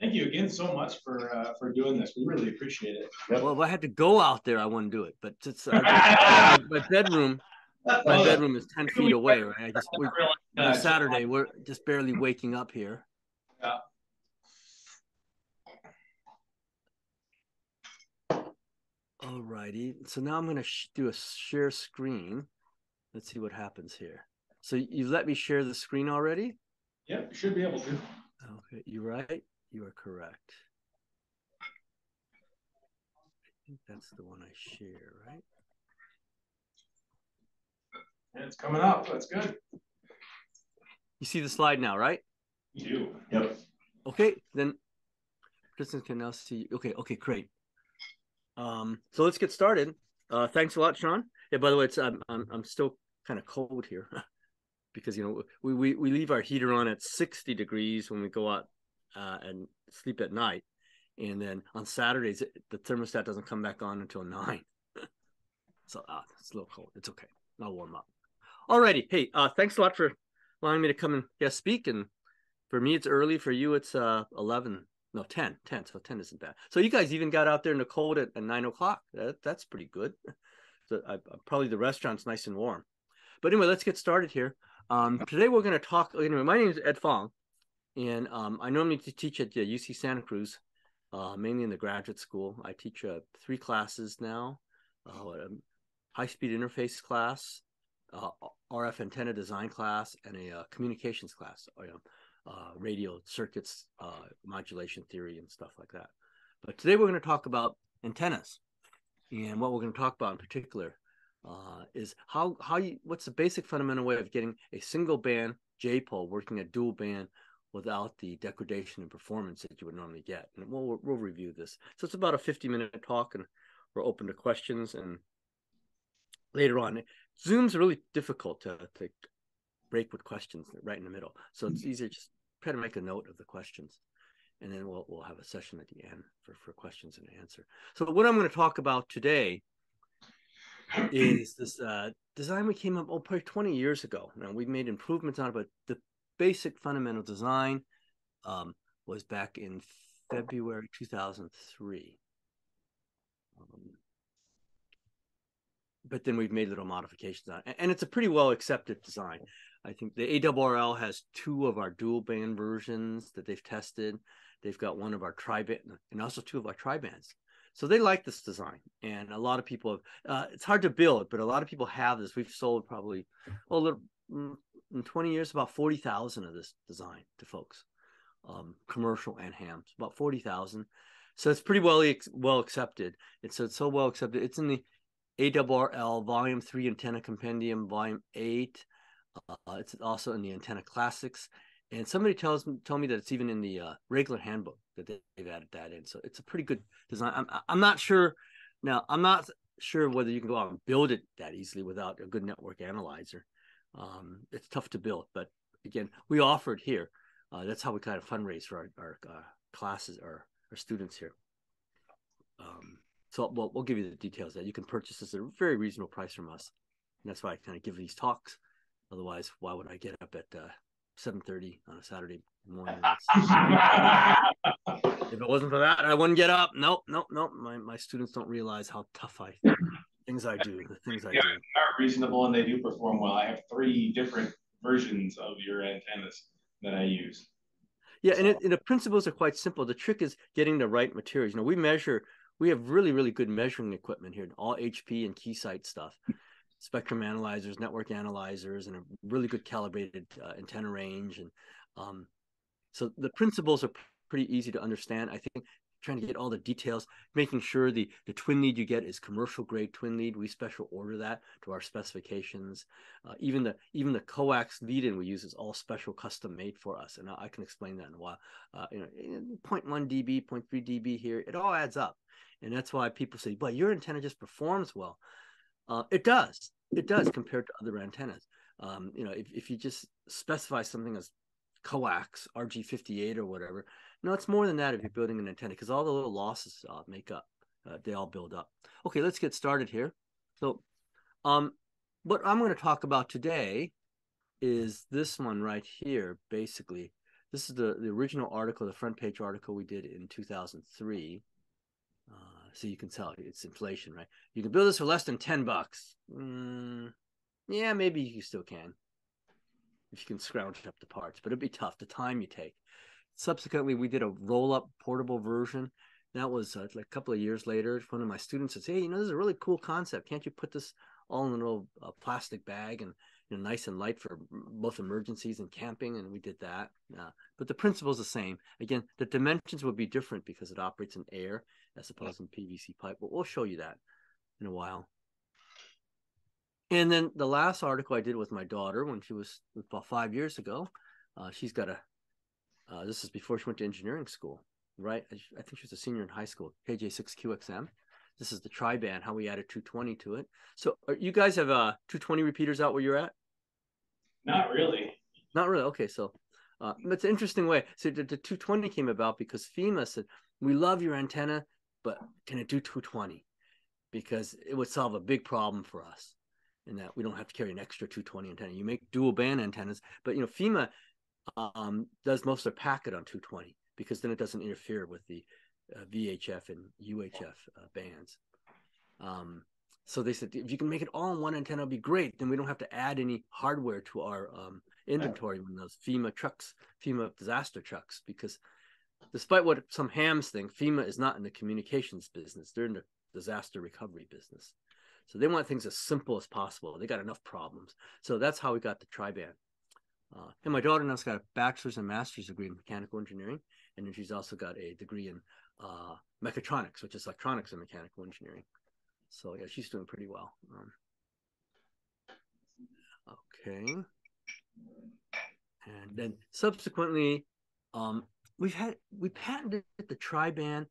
Thank you again so much for uh, for doing this. We really appreciate it. Well, if I had to go out there, I wouldn't do it. But it's uh, my, my bedroom. My bedroom is ten feet away. Right? I just we, on a Saturday, we're just barely waking up here. Yeah. All righty. So now I'm going to sh- do a share screen. Let's see what happens here. So you let me share the screen already? Yep, you should be able to. Okay, you're right. You are correct. I think that's the one I share, right? And it's coming up. That's good. You see the slide now, right? You do. Yep. Okay, then participants can now see. Okay, okay, great. Um, so let's get started. Uh, thanks a lot, Shaun. Yeah, by the way, it's I'm I'm, I'm still kind of cold here because you know we, we we leave our heater on at 60 degrees when we go out uh, and sleep at night, and then on Saturdays the thermostat doesn't come back on until nine. so uh, it's a little cold. It's okay. I'll warm up. Alrighty. Hey, uh, thanks a lot for allowing me to come and guest speak. And for me, it's early. For you, it's uh 11 no 10 10 so 10 isn't bad so you guys even got out there in the cold at, at 9 o'clock that, that's pretty good so I, probably the restaurant's nice and warm but anyway let's get started here um, today we're going to talk anyway my name is ed fong and um, i normally teach at uc santa cruz uh, mainly in the graduate school i teach uh, three classes now uh, a high-speed interface class uh, rf antenna design class and a uh, communications class uh, radio circuits, modulation theory, and stuff like that. But today we're going to talk about antennas, and what we're going to talk about in particular is how how you what's the basic fundamental way of getting a single band J pole working a dual band without the degradation and performance that you would normally get. And we'll we'll review this. So it's about a 50 minute talk, and we're open to questions. And later on, Zoom's really difficult to, to break with questions right in the middle. So it's easier just try to make a note of the questions and then we'll, we'll have a session at the end for, for questions and answer. So what I'm going to talk about today is this uh, design we came up oh, probably 20 years ago. Now we've made improvements on it, but the basic fundamental design um, was back in February 2003. Um, but then we've made little modifications on it. And it's a pretty well accepted design. I think the ARRL has two of our dual band versions that they've tested. They've got one of our tri-band and also two of our tri-bands. So they like this design, and a lot of people have. Uh, it's hard to build, but a lot of people have this. We've sold probably, well, little, mm, in 20 years, about 40,000 of this design to folks, um, commercial and hams, about 40,000. So it's pretty well well accepted. It's, it's so well accepted. It's in the ARRL Volume Three Antenna Compendium, Volume Eight. Uh, it's also in the Antenna Classics, and somebody tells told me that it's even in the uh, regular handbook that they've added that in. So it's a pretty good design. I'm I'm not sure now. I'm not sure whether you can go out and build it that easily without a good network analyzer. Um, it's tough to build, but again, we offer it here. Uh, that's how we kind of fundraise for our, our uh, classes or our students here. Um, so we'll, we'll give you the details that you can purchase this at a very reasonable price from us. And that's why I kind of give these talks Otherwise, why would I get up at uh, seven thirty on a Saturday morning? if it wasn't for that, I wouldn't get up. Nope, nope, nope. My my students don't realize how tough I things I do, the things I yeah, do. They are reasonable and they do perform well. I have three different versions of your antennas that I use. Yeah, so. and, it, and the principles are quite simple. The trick is getting the right materials. You know, we measure. We have really, really good measuring equipment here, all HP and Keysight stuff spectrum analyzers, network analyzers, and a really good calibrated uh, antenna range. And um, so the principles are pretty easy to understand. I think trying to get all the details, making sure the, the twin lead you get is commercial grade twin lead. We special order that to our specifications. Uh, even the even the coax lead in we use is all special custom made for us. And I, I can explain that in a while. Uh, you know, 0.1 dB, 0.3 dB here, it all adds up. And that's why people say, but your antenna just performs well. Uh, it does. It does compared to other antennas. Um, you know, if, if you just specify something as coax, RG58 or whatever, no, it's more than that if you're building an antenna because all the little losses uh, make up, uh, they all build up. Okay, let's get started here. So, um, what I'm going to talk about today is this one right here, basically. this is the the original article, the front page article we did in 2003. Uh, so you can tell it's inflation, right? You can build this for less than 10 bucks. Mm, yeah, maybe you still can if you can scrounge up the parts, but it'd be tough. The time you take. Subsequently, we did a roll up portable version. That was uh, like a couple of years later. One of my students says, "Hey, you know, this is a really cool concept. Can't you put this all in a little uh, plastic bag and you know, nice and light for both emergencies and camping?" And we did that. Uh, but the principle is the same. Again, the dimensions would be different because it operates in air as opposed to PVC pipe. But we'll show you that in a while. And then the last article I did with my daughter when she was about five years ago, uh, she's got a, uh, this is before she went to engineering school, right? I think she was a senior in high school, KJ6QXM. This is the tri-band, how we added 220 to it. So uh, you guys have uh, 220 repeaters out where you're at? Not really. Not really. Okay, so uh, it's an interesting way. So the, the 220 came about because FEMA said, we love your antenna, but can it do 220? Because it would solve a big problem for us in that we don't have to carry an extra 220 antenna. You make dual band antennas, but you know FEMA um, does most of their packet on 220 because then it doesn't interfere with the uh, VHF and UHF uh, bands. Um, so they said if you can make it all in one antenna, it'd be great. Then we don't have to add any hardware to our um, inventory when those FEMA trucks, FEMA disaster trucks, because despite what some hams think, FEMA is not in the communications business; they're in the disaster recovery business. So they want things as simple as possible. They got enough problems. So that's how we got the tri-band. Uh, and my daughter now's got a bachelor's and master's degree in mechanical engineering, and then she's also got a degree in uh, mechatronics, which is electronics and mechanical engineering. So yeah, she's doing pretty well. Um, okay, and then subsequently, um, we've had we patented the tri-band,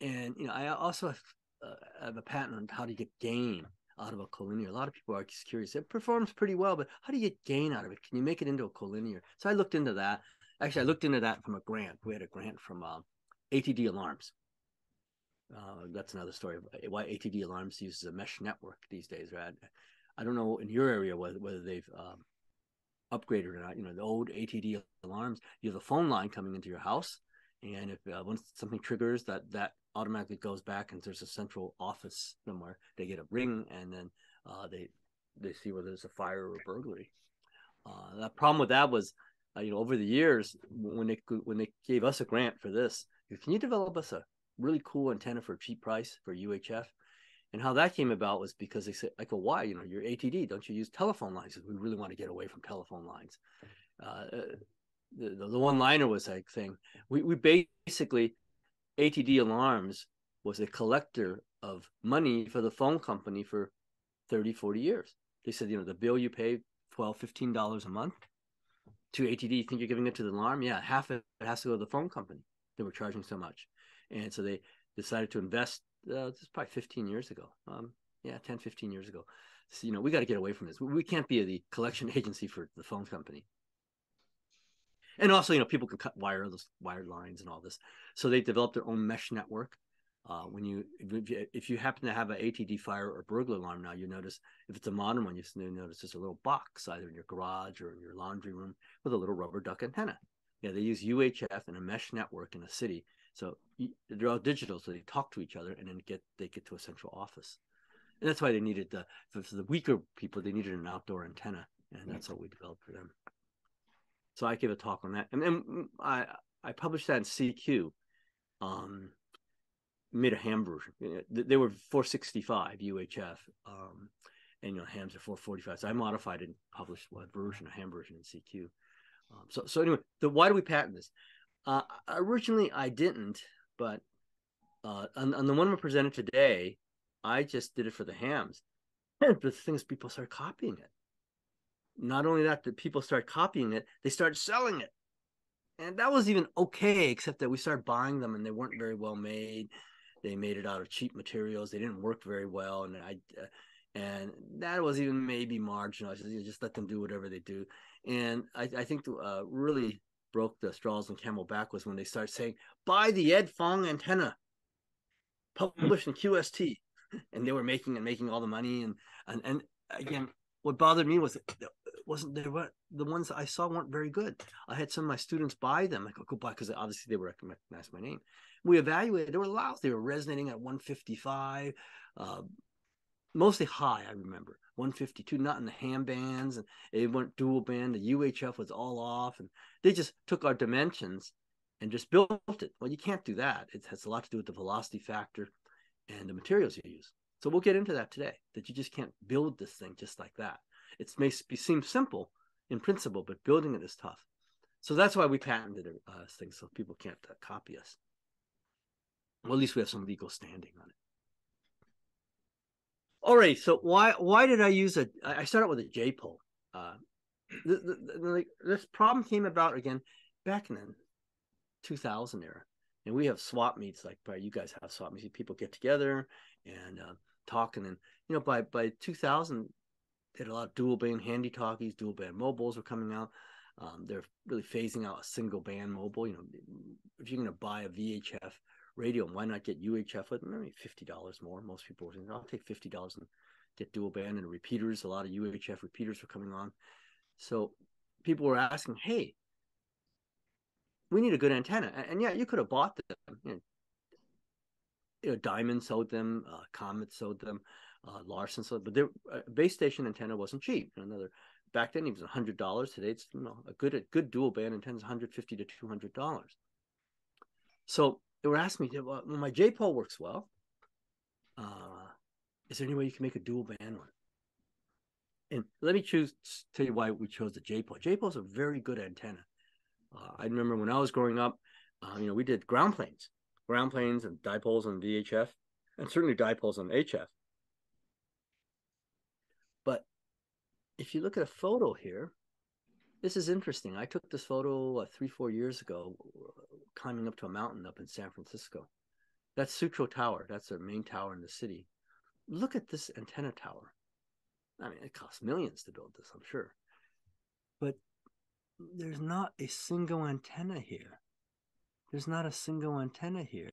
and you know I also have uh, have a patent on how to get gain out of a collinear. A lot of people are curious. It performs pretty well, but how do you get gain out of it? Can you make it into a collinear? So I looked into that. Actually, I looked into that from a grant. We had a grant from uh, ATD Alarms. Uh, that's another story of why ATD Alarms uses a mesh network these days, right? I don't know in your area whether, whether they've um, upgraded or not. You know, the old ATD alarms, you have a phone line coming into your house, and if uh, once something triggers, that that automatically goes back and there's a central office somewhere. They get a ring and then uh, they they see whether there's a fire or a burglary. Uh, the problem with that was, uh, you know, over the years when they when they gave us a grant for this, can you develop us a really cool antenna for a cheap price for UHF? And how that came about was because they said, I go, why? You know, you're ATD, don't you use telephone lines? We really want to get away from telephone lines. Uh, the, the, one liner was like thing. we, we basically ATD Alarms was a collector of money for the phone company for 30, 40 years. They said, you know, the bill you pay 12, 15 dollars a month to ATD, you think you're giving it to the alarm? Yeah, half of it has to go to the phone company. They were charging so much. And so they decided to invest, uh, this is probably 15 years ago. Um, yeah, 10, 15 years ago. So, you know, we got to get away from this. We can't be the collection agency for the phone company and also you know people can cut wireless wired lines and all this. So they developed their own mesh network. Uh, when you if, you if you happen to have an atd fire or burglar alarm now you notice if it's a modern one you notice there's a little box either in your garage or in your laundry room with a little rubber duck antenna. Yeah they use uhf and a mesh network in a city. So they're all digital so they talk to each other and then get they get to a central office. And that's why they needed the for the weaker people they needed an outdoor antenna and that's what we developed for them so I gave a talk on that, and then I I published that in CQ. Um, made a ham version. They were 465 UHF, um, and you know hams are 445. So I modified and published a version, a ham version in CQ. Um, so so anyway, the why do we patent this? Uh, originally I didn't, but uh, on, on the one we presented today, I just did it for the hams. the things people started copying it not only that, the people start copying it, they start selling it. And that was even okay, except that we started buying them and they weren't very well made. They made it out of cheap materials. They didn't work very well. And I, uh, and that was even maybe marginal. Just, let them do whatever they do. And I, I think uh, really broke the straws and camel back was when they started saying, buy the Ed Fong antenna, published in QST. And they were making and making all the money. And, and, and again, what bothered me was wasn't there were the ones I saw weren't very good. I had some of my students buy them. I go, go buy because obviously they recognize my name. We evaluated, they were loud. They were resonating at 155, uh, mostly high, I remember. 152, not in the ham bands, and it went dual band. The UHF was all off, and they just took our dimensions and just built it. Well, you can't do that. It has a lot to do with the velocity factor and the materials you use. So we'll get into that today. That you just can't build this thing just like that. It may be, seem simple in principle, but building it is tough. So that's why we patented uh, things so people can't uh, copy us. Well, at least we have some legal standing on it. All right. So why why did I use a? I started with a J pole. Uh, the, the, the, this problem came about again back in the 2000 era, and we have swap meets like by you guys have swap meets. People get together and uh, talking, and then you know by by 2000 had a lot of dual band handy talkies, dual band mobiles were coming out. Um, they're really phasing out a single band mobile. You know, if you're going to buy a VHF radio, why not get UHF with maybe fifty dollars more? Most people are saying, "I'll take fifty dollars and get dual band and repeaters." A lot of UHF repeaters were coming on, so people were asking, "Hey, we need a good antenna," and, and yeah, you could have bought them. You know, you know Diamond sold them, uh, Comet sold them uh, Larsen. So, but their uh, base station antenna wasn't cheap. Another back then, it was hundred dollars. Today, it's you know a good a good dual band antenna is one hundred fifty to two hundred dollars. So they were asking me, well, my J pole works well. Uh, is there any way you can make a dual band one? And let me choose tell you why we chose the J pole. J pole is a very good antenna. Uh, I remember when I was growing up, uh, you know, we did ground planes, ground planes and dipoles on VHF, and certainly dipoles on HF. If you look at a photo here, this is interesting. I took this photo uh, three, four years ago, climbing up to a mountain up in San Francisco. That's Sutro Tower. That's their main tower in the city. Look at this antenna tower. I mean, it costs millions to build this, I'm sure. But there's not a single antenna here. There's not a single antenna here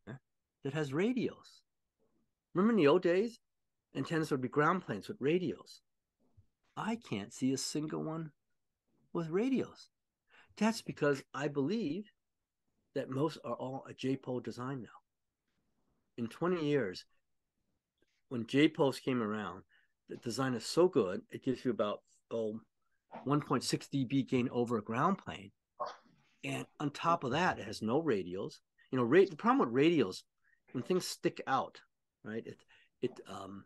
that has radios. Remember in the old days, antennas would be ground planes with radios. I can't see a single one with radios. That's because I believe that most are all a J-pole design now. In 20 years, when J-poles came around, the design is so good, it gives you about oh, 1.6 dB gain over a ground plane. And on top of that, it has no radials. You know, ra- the problem with radials, when things stick out, right? It it um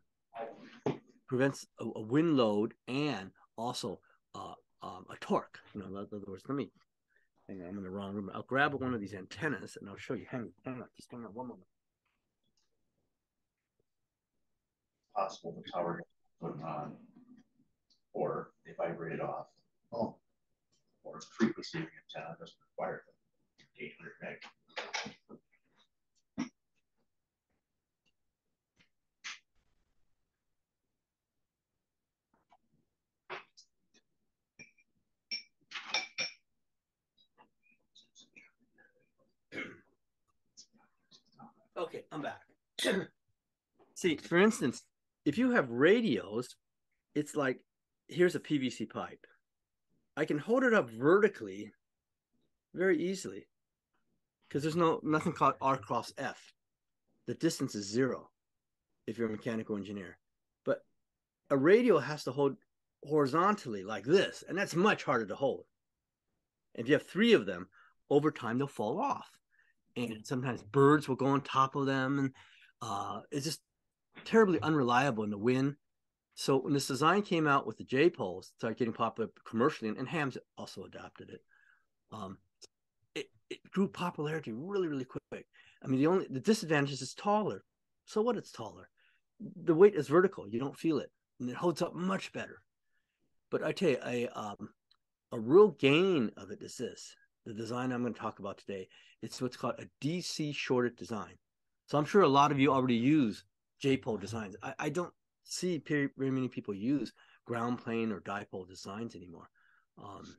prevents a, a wind load and also uh, um, a torque. You know, in other words, let me. Hang on, I'm in the wrong room. I'll grab one of these antennas and I'll show you. Hang, hang on, just hang on one moment. Possible the tower put on, or they vibrate it off. Oh. Or frequency antenna doesn't require 800 meg. Okay, I'm back. See, for instance, if you have radios, it's like here's a PVC pipe. I can hold it up vertically very easily because there's no nothing called R cross F. The distance is zero if you're a mechanical engineer. But a radio has to hold horizontally like this, and that's much harder to hold. And if you have three of them, over time they'll fall off and sometimes birds will go on top of them and uh, it's just terribly unreliable in the wind. So when this design came out with the j poles started getting popular commercially and, and hams also adopted it. Um, it, it grew popularity really really quick. I mean the only the disadvantage is it's taller. So what? It's taller. The weight is vertical. You don't feel it and it holds up much better. But i tell you a um, a real gain of it is this the design I'm going to talk about today. It's what's called a DC shorted design. So I'm sure a lot of you already use J-pole designs. I, I don't see very many people use ground plane or dipole designs anymore. Um,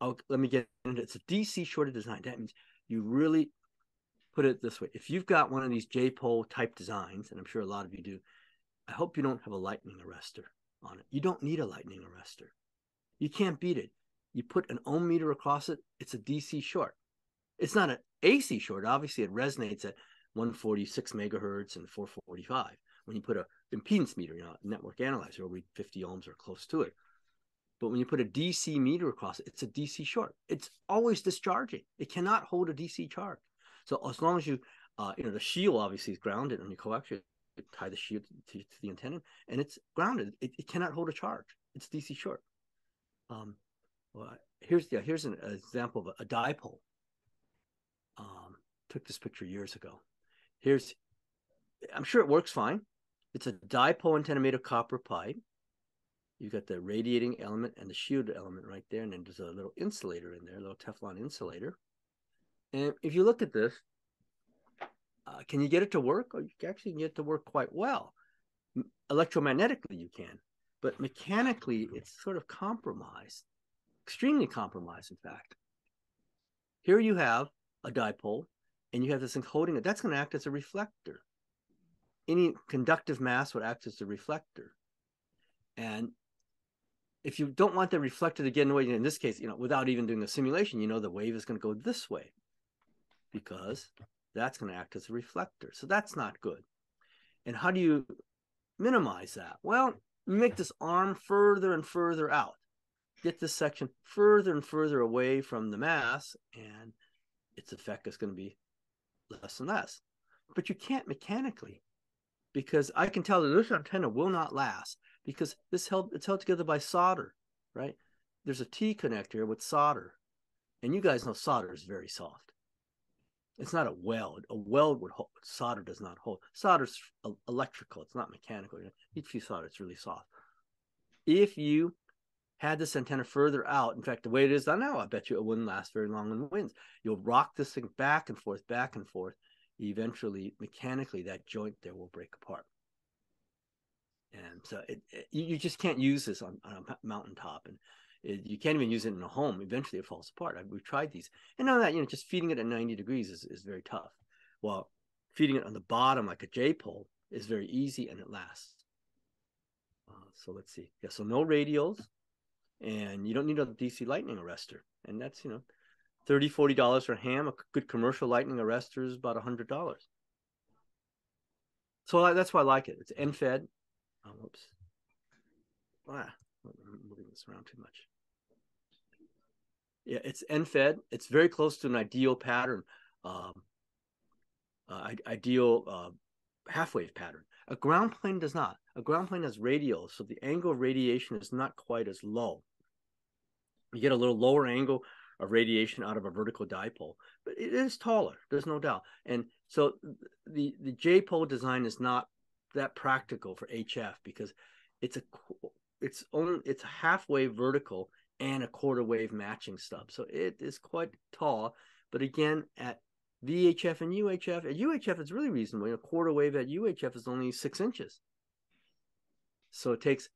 I'll, let me get into it. It's a DC shorted design. That means you really put it this way. If you've got one of these J-pole type designs, and I'm sure a lot of you do, I hope you don't have a lightning arrestor. on it. You don't need a lightning arrestor. You can't beat it. You put an ohm meter across it, it's a DC short. It's not an AC short. Obviously, it resonates at 146 megahertz and 445. When you put a impedance meter, you know, network analyzer, read 50 ohms or close to it. But when you put a DC meter across it, it's a DC short. It's always discharging. It cannot hold a DC charge. So as long as you, uh, you know, the shield obviously is grounded on your coaxial, you tie the shield to, to, the antenna, and it's grounded. It, it, cannot hold a charge. It's DC short. Um, well, here's yeah, here's an example of a, dipole. Um, took this picture years ago. Here's, I'm sure it works fine. It's a dipole antenna made of copper pipe. You've got the radiating element and the shield element right there, and then there's a little insulator in there, a little Teflon insulator. And if you look at this, uh, can you get it to work? Or you can actually get it to work quite well. Electromagnetically, you can, but mechanically, it's sort of compromised, extremely compromised, in fact. Here you have a dipole, and you have this it. That's going to act as a reflector. Any conductive mass would act as a reflector. And if you don't want the reflector to get in the way, in this case, you know, without even doing a simulation, you know the wave is going to go this way because that's going to act as a reflector. So that's not good. And how do you minimize that? Well, make this arm further and further out. Get this section further and further away from the mass, and its effect is going to be less and less. But you can't mechanically because I can tell that this antenna will not last because this held it's held together by solder, right? There's a T connector with solder, and you guys know solder is very soft. It's not a weld. A weld would hold. Solder does not hold. Solder's electrical. It's not mechanical. If you solder, it's really soft. If you had this antenna further out, in fact, the way it is now, I bet you it wouldn't last very long in the winds. You'll rock this thing back and forth, back and forth. Eventually, mechanically, that joint there will break apart. And so it, it, you just can't use this on, on a mountaintop and it, you can't even use it in a home. Eventually it falls apart. I, we've tried these. And now that you know just feeding it at 90 degrees is, is very tough. While feeding it on the bottom like a j pole is very easy and it lasts. Uh, so let's see. Yeah so no radials and you don't need a dc lightning arrestor and that's you know 30 40 dollars for ham a good commercial lightning arrestor is about a hundred dollars so that's why i like it it's end fed Oh, whoops. Ah, I'm moving this around too much. Yeah, it's end fed. It's very close to an ideal pattern, um, uh, ideal uh, half wave pattern. A ground plane does not. A ground plane has radial, so the angle of radiation is not quite as low. You get a little lower angle of radiation out of a vertical dipole, but it is taller. There's no doubt. And so the the J pole design is not that practical for HF because it's a it's only it's halfway vertical and a quarter wave matching stub. So it is quite tall. But again, at VHF and UHF, at UHF it's really reasonable. A quarter wave at UHF is only six inches. So it takes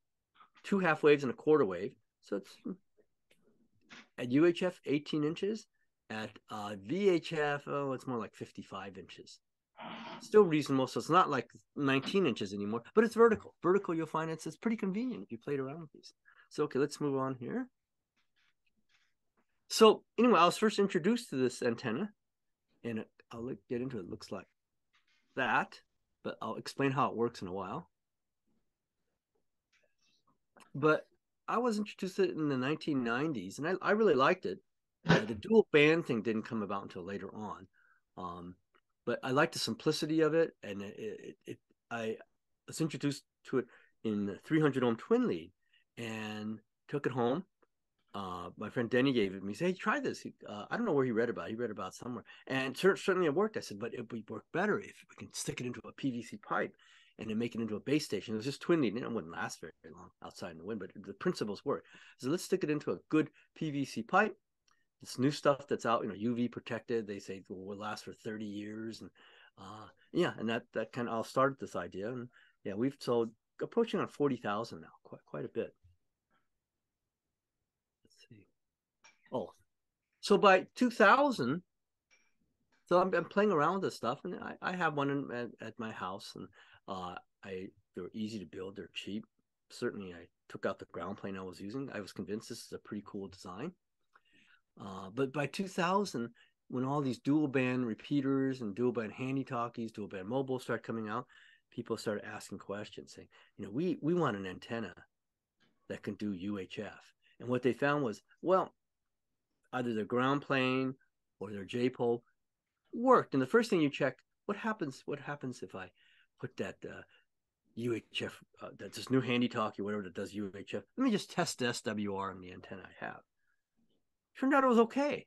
two half waves and a quarter wave. So it's at UHF 18 inches. At uh, VHF, oh, it's more like 55 inches still reasonable. So it's not like 19 inches anymore, but it's vertical. Vertical, you'll find it's, it's pretty convenient if you played around with these. So, okay, let's move on here. So anyway, I was first introduced to this antenna and I'll get into it. it looks like that, but I'll explain how it works in a while. But I was introduced to it in the 1990s and I, I really liked it. Uh, the dual band thing didn't come about until later on. Um, but I like the simplicity of it, and it, it, it I was introduced to it in 300 ohm twin lead, and took it home. Uh, my friend Denny gave it to me. He said, "Hey, try this." He, uh, I don't know where he read about. It. He read about somewhere, and certainly it worked. I said, "But it would work better if we can stick it into a PVC pipe and then make it into a base station." It was just twin lead, and it wouldn't last very, long outside in the wind, but the principles work. So let's stick it into a good PVC pipe this new stuff that's out, you know, UV protected. They say will last for 30 years, and uh, yeah, and that that kind of all started this idea, and yeah, we've sold approaching on 40,000 now, quite quite a bit. Let's see. Oh, so by 2000, so I'm, I'm playing around with this stuff, and I, I have one in, at, at my house, and uh, I they're easy to build, they're cheap, certainly I took out the ground plane I was using. I was convinced this is a pretty cool design. Uh, but by 2000, when all these dual band repeaters and dual band handy talkies, dual band mobile start coming out, people started asking questions saying, you know, we, we want an antenna that can do UHF. And what they found was, well, either their ground plane or their J-pole worked. And the first thing you check, what happens? What happens if I put that uh, UHF, uh, that's this new handy talkie, whatever that does UHF? Let me just test the SWR on the antenna I have. Turned out it was okay.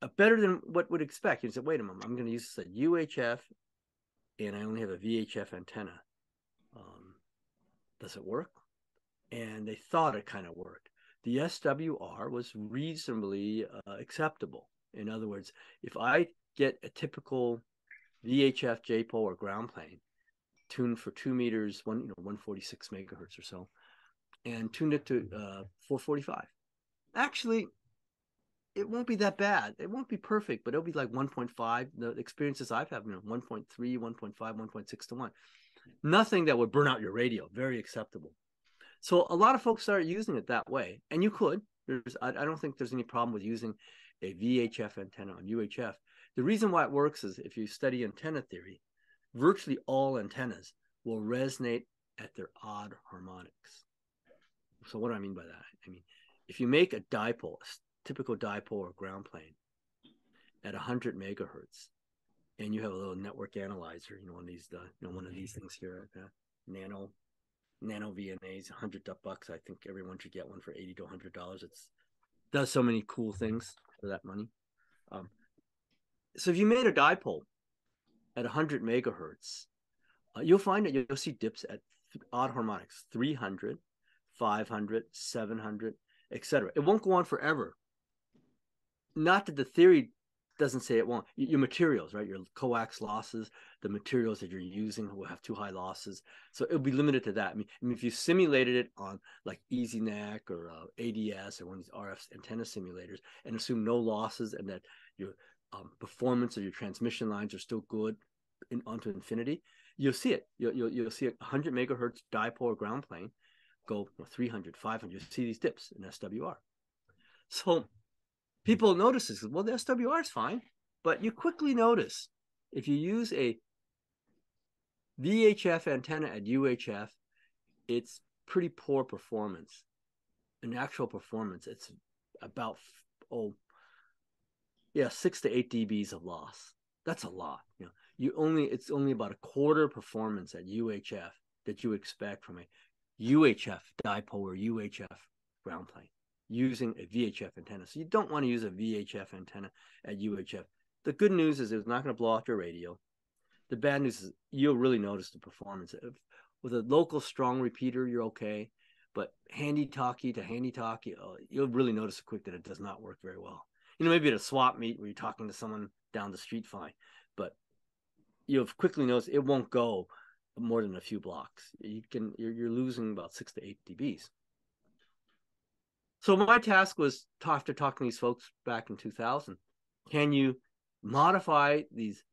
Uh, better than what would expect. You said, wait a moment, I'm going to use this at UHF and I only have a VHF antenna. Um, does it work? And they thought it kind of worked. The SWR was reasonably uh, acceptable. In other words, if I get a typical VHF J-pole or ground plane tuned for two meters, one you know 146 megahertz or so, and tuned it to uh, 445, actually it won't be that bad. It won't be perfect, but it'll be like 1.5. The experiences I've had, you know, 1.3, 1.5, 1.6 to 1. Nothing that would burn out your radio. Very acceptable. So a lot of folks started using it that way. And you could. There's I, I don't think there's any problem with using a VHF antenna on UHF. The reason why it works is if you study antenna theory, virtually all antennas will resonate at their odd harmonics. So what do I mean by that? I mean, if you make a dipole, a typical dipole or ground plane at 100 megahertz and you have a little network analyzer you know one of these the you know one of these things here uh, nano NanoVNAs 100 bucks i think everyone should get one for 80 to 100 dollars it's does so many cool things for that money um, so if you made a dipole at 100 megahertz uh, you'll find that you'll see dips at odd harmonics 300 500 700 etc it won't go on forever not that the theory doesn't say it won't. Your materials, right? Your coax losses, the materials that you're using will have too high losses. So it'll be limited to that. I mean, I mean if you simulated it on like EZNEC or uh, ADS or one of these RF antenna simulators and assume no losses and that your um, performance of your transmission lines are still good in, onto infinity, you'll see it. You'll, you'll, you'll see a 100 megahertz dipole ground plane go you know, 300, 500. You see these dips in SWR. So people notice this. Well, the SWR is fine, but you quickly notice if you use a VHF antenna at UHF, it's pretty poor performance. In actual performance, it's about oh yeah, six to eight dBs of loss. That's a lot. You know, you only it's only about a quarter performance at UHF that you expect from a UHF dipole or UHF ground plane using a VHF antenna. So you don't want to use a VHF antenna at UHF. The good news is it's not going to blow out your radio. The bad news is you'll really notice the performance. If, with a local strong repeater, you're okay. But handy talkie to handy talkie, oh, you'll really notice quick that it does not work very well. You know, maybe at a swap meet where you're talking to someone down the street, fine. But you'll quickly notice it won't go more than a few blocks. You can you're, you're losing about six to eight dBs. So my task was after talking to these folks back in 2000, can you modify these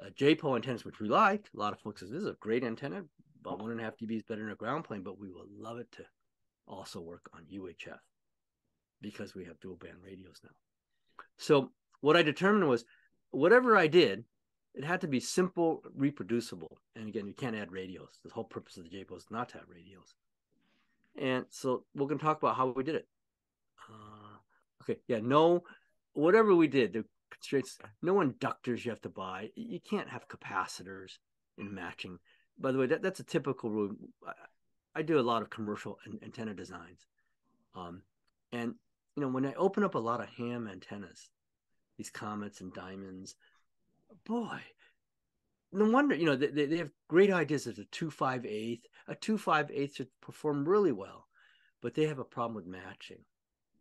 uh, J-pole antennas, which we liked? A lot of folks says this is a great antenna, about one and a half dB is better than a ground plane, but we would love it to also work on UHF because we have dual band radios now. So what I determined was whatever I did, it had to be simple, reproducible. And again, you can't add radios. The whole purpose of the J-pole is not to have radios. And so we're going to talk about how we did it. Uh, okay, yeah, no, whatever we did, the constraints, no inductors you have to buy. You can't have capacitors in matching. By the way, that, that's a typical rule. I, I do a lot of commercial antenna designs. Um, and, you know, when I open up a lot of ham antennas, these comets and diamonds, boy, no wonder, you know, they, they have great ideas as a 258. A 258 should perform really well, but they have a problem with matching.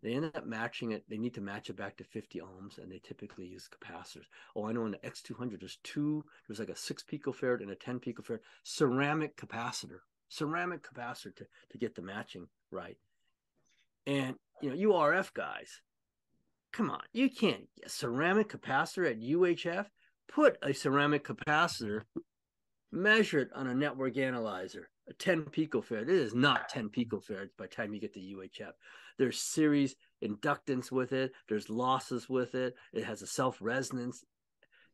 They end up matching it. They need to match it back to 50 ohms, and they typically use capacitors. Oh, I know in the X200, there's two, there's like a six picofarad and a 10 picofarad ceramic capacitor, ceramic capacitor to, to get the matching right. And, you know, you RF guys, come on, you can't a ceramic capacitor at UHF. Put a ceramic capacitor, measure it on a network analyzer. a 10 picofarad. It is not 10 picofarads by the time you get to UHF. There's series inductance with it, there's losses with it, it has a self resonance.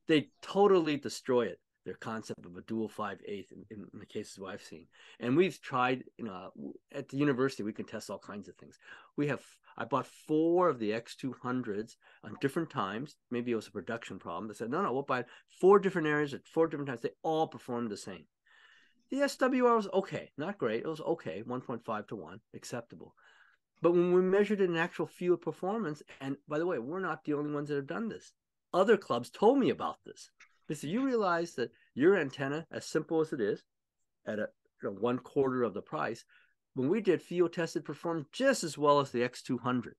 They totally destroy it, their concept of a dual 5 8 in, in, the cases I've seen. And we've tried, you know, at the university, we can test all kinds of things. We have, I bought four of the X200s on different times. Maybe it was a production problem. They said, no, no, we'll buy four different areas at four different times. They all performed the same. The SWR was okay, not great. It was okay, 1.5 to 1, acceptable. But when we measured in actual field performance, and by the way, we're not the only ones that have done this. Other clubs told me about this. Said, you realize that your antenna, as simple as it is, at a you know, one quarter of the price, when we did field tested, performed just as well as the X200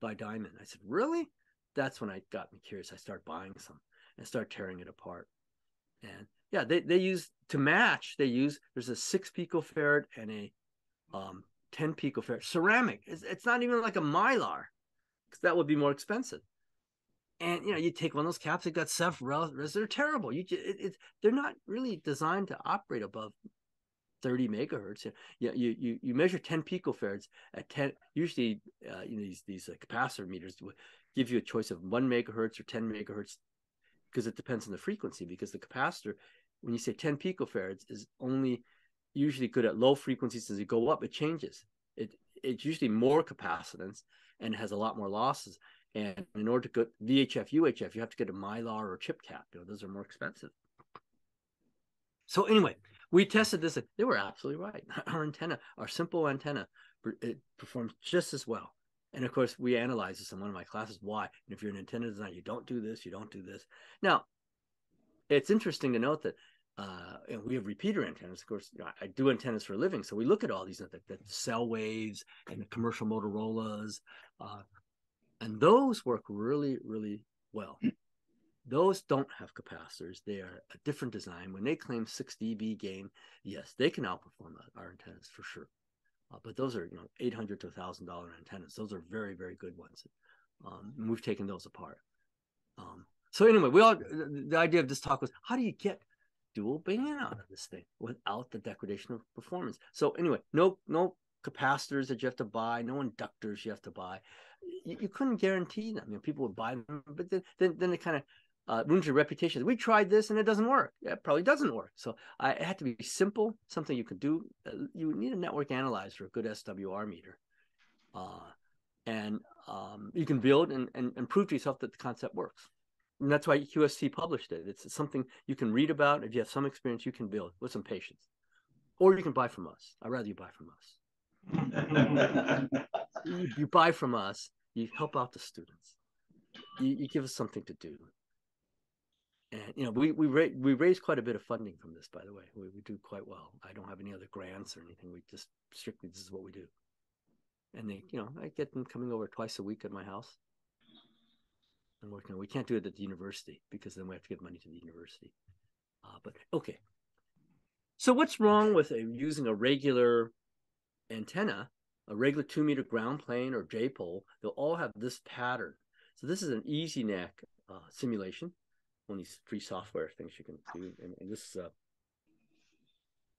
by Diamond. I said, really? That's when I got me curious. I started buying some and start tearing it apart. And yeah, they, they use to match, they use there's a six picofarad and a um 10 picofarad ceramic. It's, it's not even like a mylar because that would be more expensive. And you know, you take one of those caps that got self res, they're terrible. You just, it, it, they're not really designed to operate above 30 megahertz. You, you, you, you measure 10 picofarads at 10, usually, uh, you know, these, these uh, capacitor meters give you a choice of one megahertz or 10 megahertz because it depends on the frequency because the capacitor when you say 10 picofarads is only usually good at low frequencies as you go up it changes it it's usually more capacitance and has a lot more losses and in order to get vhf uhf you have to get a mylar or chip cap you know those are more expensive. So anyway we tested this and they were absolutely right. Our antenna our simple antenna it performs just as well. And of course we analyze this in one of my classes why. And if you're an antenna designer you don't do this you don't do this. Now it's interesting to note that uh, and we have repeater antennas. Of course, you know, I do antennas for a living, so we look at all these the, the cell waves and the commercial Motorola's, uh, and those work really, really well. Those don't have capacitors; they are a different design. When they claim 6 dB gain, yes, they can outperform our antennas for sure. Uh, but those are you know 800 to 1000 dollar antennas. Those are very, very good ones. Um, and we've taken those apart. Um, so anyway, we all the idea of this talk was how do you get dual band out of this thing without the degradation of performance? So anyway, no no capacitors that you have to buy, no inductors you have to buy. You, you couldn't guarantee them. You know, people would buy them, but then then, then it kind of uh, ruins your reputation. We tried this and it doesn't work. Yeah, it probably doesn't work. So I, it had to be simple, something you could do. Uh, you need a network analyzer, a good SWR meter. Uh, and um, you can build and, and, and prove to yourself that the concept works. And that's why QST published it. It's something you can read about. If you have some experience, you can build with some patience. Or you can buy from us. I'd rather you buy from us. you, you, buy from us, you help out the students. You, you, give us something to do. And you know, we we ra- we raise quite a bit of funding from this, by the way. We, we do quite well. I don't have any other grants or anything. We just strictly this is what we do. And they, you know, I get them coming over twice a week at my house and working. We can't do it at the university because then we have to give money to the university. Uh, but okay. So what's wrong with a, using a regular antenna, a regular two meter ground plane or J pole? They'll all have this pattern. So this is an EZNEC uh, simulation. One of these free software things you can do, and, and this is a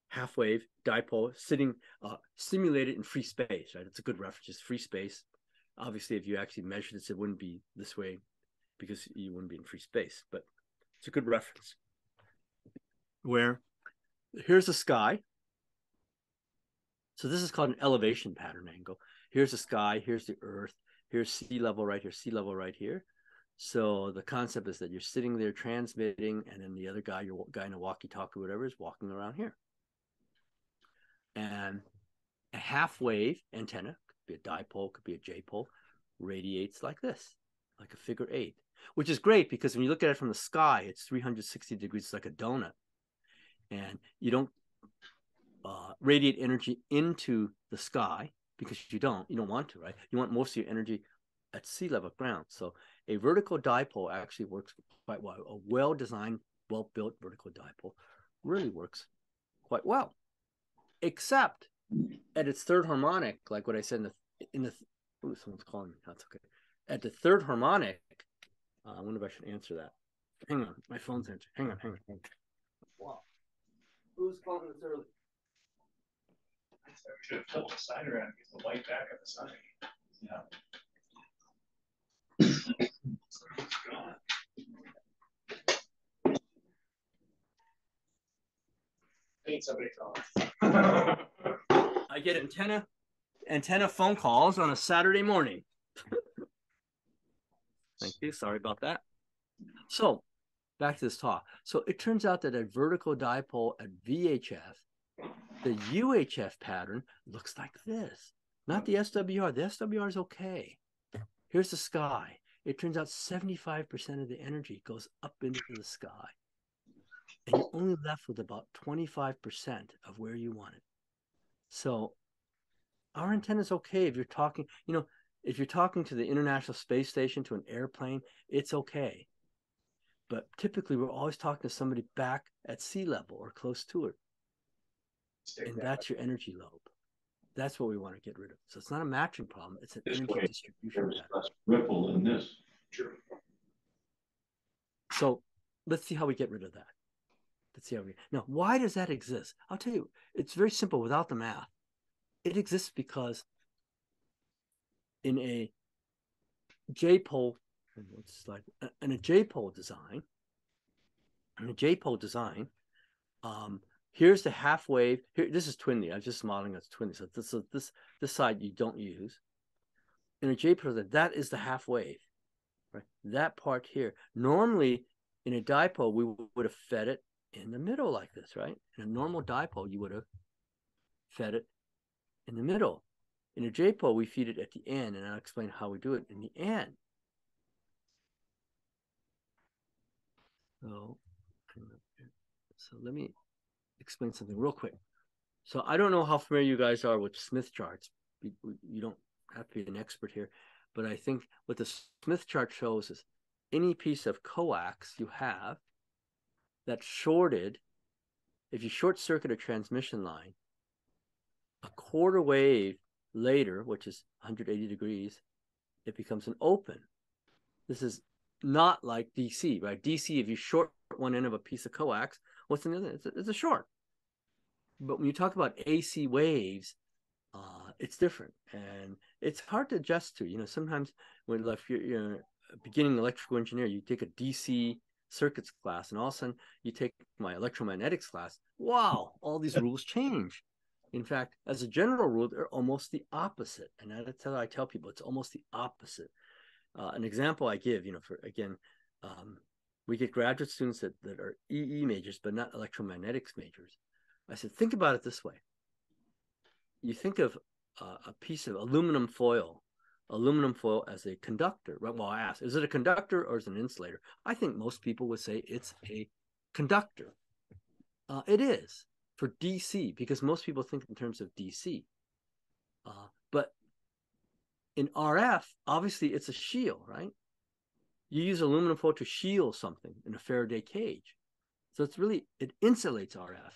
half wave dipole sitting uh, simulated in free space. Right, it's a good reference. Just free space. Obviously, if you actually measured this, it wouldn't be this way because you wouldn't be in free space, but it's a good reference. Where here's the sky. So this is called an elevation pattern angle. Here's the sky, here's the earth, here's sea level right here, sea level right here. So the concept is that you're sitting there transmitting, and then the other guy, your guy in a walkie-talkie, whatever, is walking around here. And a half wave antenna, could be a dipole, could be a J pole, radiates like this, like a figure eight which is great because when you look at it from the sky, it's 360 degrees, like a donut. And you don't uh, radiate energy into the sky because you don't, you don't want to, right? You want most of your energy at sea level ground. So a vertical dipole actually works quite well. A well-designed, well-built vertical dipole really works quite well, except at its third harmonic, like what I said in the in the. Oh, someone's calling me. That's okay. At the third harmonic, uh, I wonder if I should answer that. Hang on, my phone's answering. Hang on, hang on, hang on. Wow. Who's calling this early? We should have flipped the sign around, and get the light back on the sign. Yeah. Paint somebody's on. I get antenna antenna phone calls on a Saturday morning. Thank you. Sorry about that. So back to this talk. So it turns out that a vertical dipole at VHF, the UHF pattern looks like this. Not the SWR. The SWR is okay. Here's the sky. It turns out 75% of the energy goes up into the sky. And you're only left with about 25% of where you want it. So our antenna is okay if you're talking, you know, if you're talking to the International Space Station to an airplane, it's okay. But typically, we're always talking to somebody back at sea level or close to it. And that. that's your energy lobe. That's what we want to get rid of. So it's not a matching problem, it's an This energy way, distribution There's pattern. less ripple in this. True. So let's see how we get rid of that. Let's see how we now why does that exist? I'll tell you, it's very simple without the math. It exists because in a J-pole, what's the slide? Uh, In a J-pole design, in a J-pole design, um, here's the half wave. Here, this is twin lead. I'm just modeling as twin lead. So this is this this side you don't use. In a J-pole, that is the half wave right? That part here. Normally, in a dipole, we would have fed it in the middle like this, right? In a normal dipole, you would have fed it in the middle. In a J-pole, we feed it at the end, and I'll explain how we do it in the end. So, so let me explain something real quick. So I don't know how familiar you guys are with Smith charts. You, don't have to be an expert here, but I think what the Smith chart shows is any piece of coax you have that's shorted, if you short circuit a transmission line, a quarter wave later, which is 180 degrees, it becomes an open. This is not like DC, right? DC, if you short one end of a piece of coax, what's the other? It's a, it's a short. But when you talk about AC waves, uh, it's different and it's hard to adjust to. You know, sometimes when like you're, you're a beginning electrical engineer, you take a DC circuits class, and all of a sudden you take my electromagnetics class. Wow, all these rules change. In fact, as a general rule, they're almost the opposite. And that's how I tell people it's almost the opposite. Uh, an example I give, you know, for again, um, we get graduate students that, that are EE majors, but not electromagnetics majors. I said, think about it this way. You think of uh, a piece of aluminum foil, aluminum foil as a conductor, right? Well, I asked, is it a conductor or is it an insulator? I think most people would say it's a conductor. Uh, it is for DC because most people think in terms of DC. Uh, but in RF, obviously it's a shield, right? You use aluminum foil to shield something in a Faraday cage. So it's really, it insulates RF.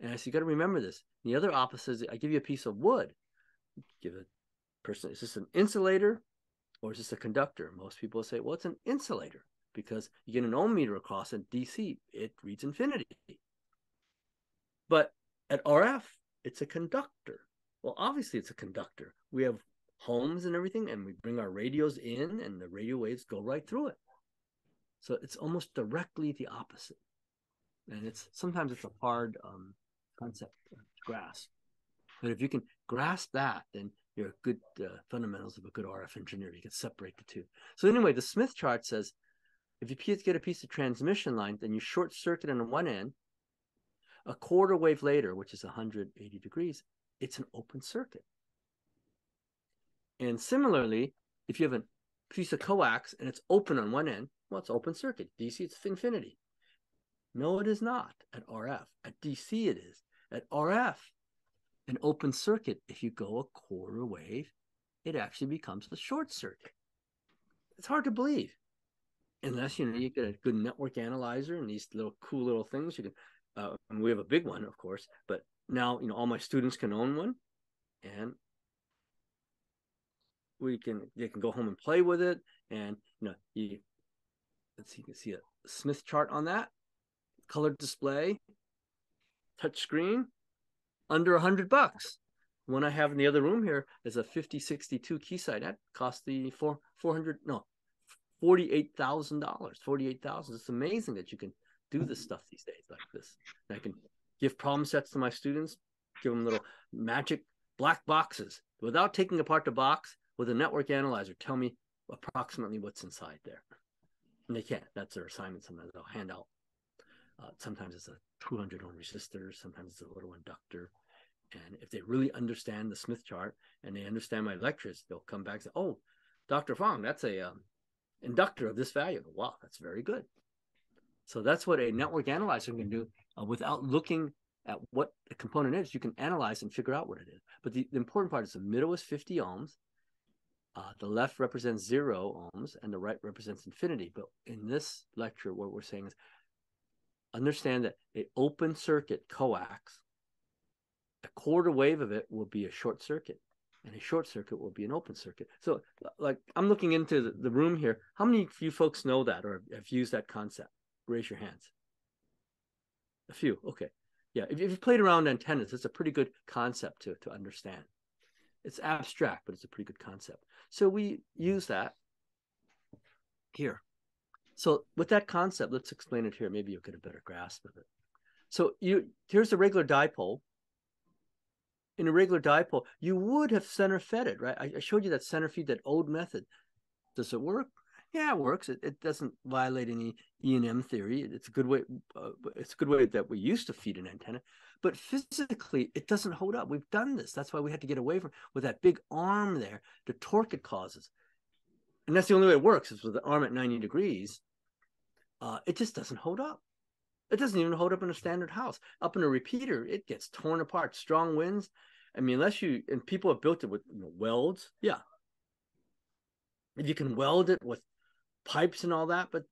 And so you got to remember this. The other opposite is I give you a piece of wood, give a person, is this an insulator or is this a conductor? Most people say, well, it's an insulator because you get an ohm meter across in DC, it reads infinity. But at RF, it's a conductor. Well, obviously, it's a conductor. We have homes and everything, and we bring our radios in, and the radio waves go right through it. So it's almost directly the opposite. And it's sometimes it's a hard um, concept to grasp. But if you can grasp that, then you're a good uh, fundamentals of a good RF engineer. You can separate the two. So anyway, the Smith chart says if you get a piece of transmission line, then you short circuit on one end. A quarter wave later, which is 180 degrees, it's an open circuit. And similarly, if you have a piece of coax and it's open on one end, well, it's open circuit. DC, it's infinity. No, it is not at RF. At DC, it is. At RF, an open circuit, if you go a quarter wave, it actually becomes a short circuit. It's hard to believe. Unless you know you get a good network analyzer and these little cool little things, you can. Uh, we have a big one, of course, but now you know all my students can own one, and we can they can go home and play with it. And you know, you let's see, you can see a Smith chart on that, colored display, touch screen. under a hundred bucks. One I have in the other room here is a 5062 Keysight. That cost the four four hundred no forty-eight thousand dollars. Forty-eight thousand. It's amazing that you can do this stuff these days like this. And I can give problem sets to my students, give them little magic black boxes without taking apart the box with a network analyzer. Tell me approximately what's inside there. And they can't. That's their assignment. Sometimes they'll hand out. Uh, sometimes it's a 200 ohm resistor. Sometimes it's a little inductor. And if they really understand the Smith chart and they understand my lectures, they'll come back and say, "Oh, Dr. Fong, that's a um, inductor of this value." Wow, that's very good. So that's what a network analyzer can do uh, without looking at what the component is. You can analyze and figure out what it is. But the, the important part is the middle is 50 ohms. Uh, the left represents zero ohms and the right represents infinity. But in this lecture, what we're saying is understand that a open circuit coax a quarter wave of it will be a short circuit and a short circuit will be an open circuit. So like i'm looking into the, the room here. How many of you folks know that or have used that concept? Raise your hands. A few. Okay. Yeah. If, if you've played around antennas it's a pretty good concept to, to understand it's abstract but it's a pretty good concept so we use that here so with that concept let's explain it here maybe you'll get a better grasp of it so you here's a regular dipole in a regular dipole, you would have center fed it, right? I, I showed you that center feed, that old method. Does it work? Yeah, it works. It, it doesn't violate any E and M theory. It's a good way. Uh, it's a good way that we used to feed an antenna, but physically, it doesn't hold up. We've done this. That's why we had to get away from with that big arm there, the torque it causes, and that's the only way it works is with the arm at ninety degrees. Uh, it just doesn't hold up. It doesn't even hold up in a standard house. Up in a repeater, it gets torn apart. Strong winds. I mean, unless you and people have built it with you know, welds, yeah. If you can weld it with pipes and all that, but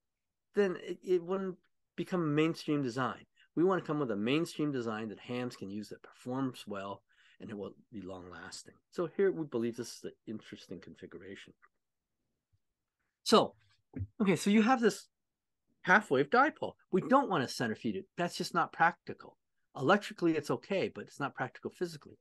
then it, it wouldn't become mainstream design. We want to come with a mainstream design that hams can use that performs well and it will be long lasting. So here we believe this is an interesting configuration. So, okay, so you have this half wave dipole. We don't want to center feed it. That's just not practical. Electrically, it's okay, but it's not practical physically.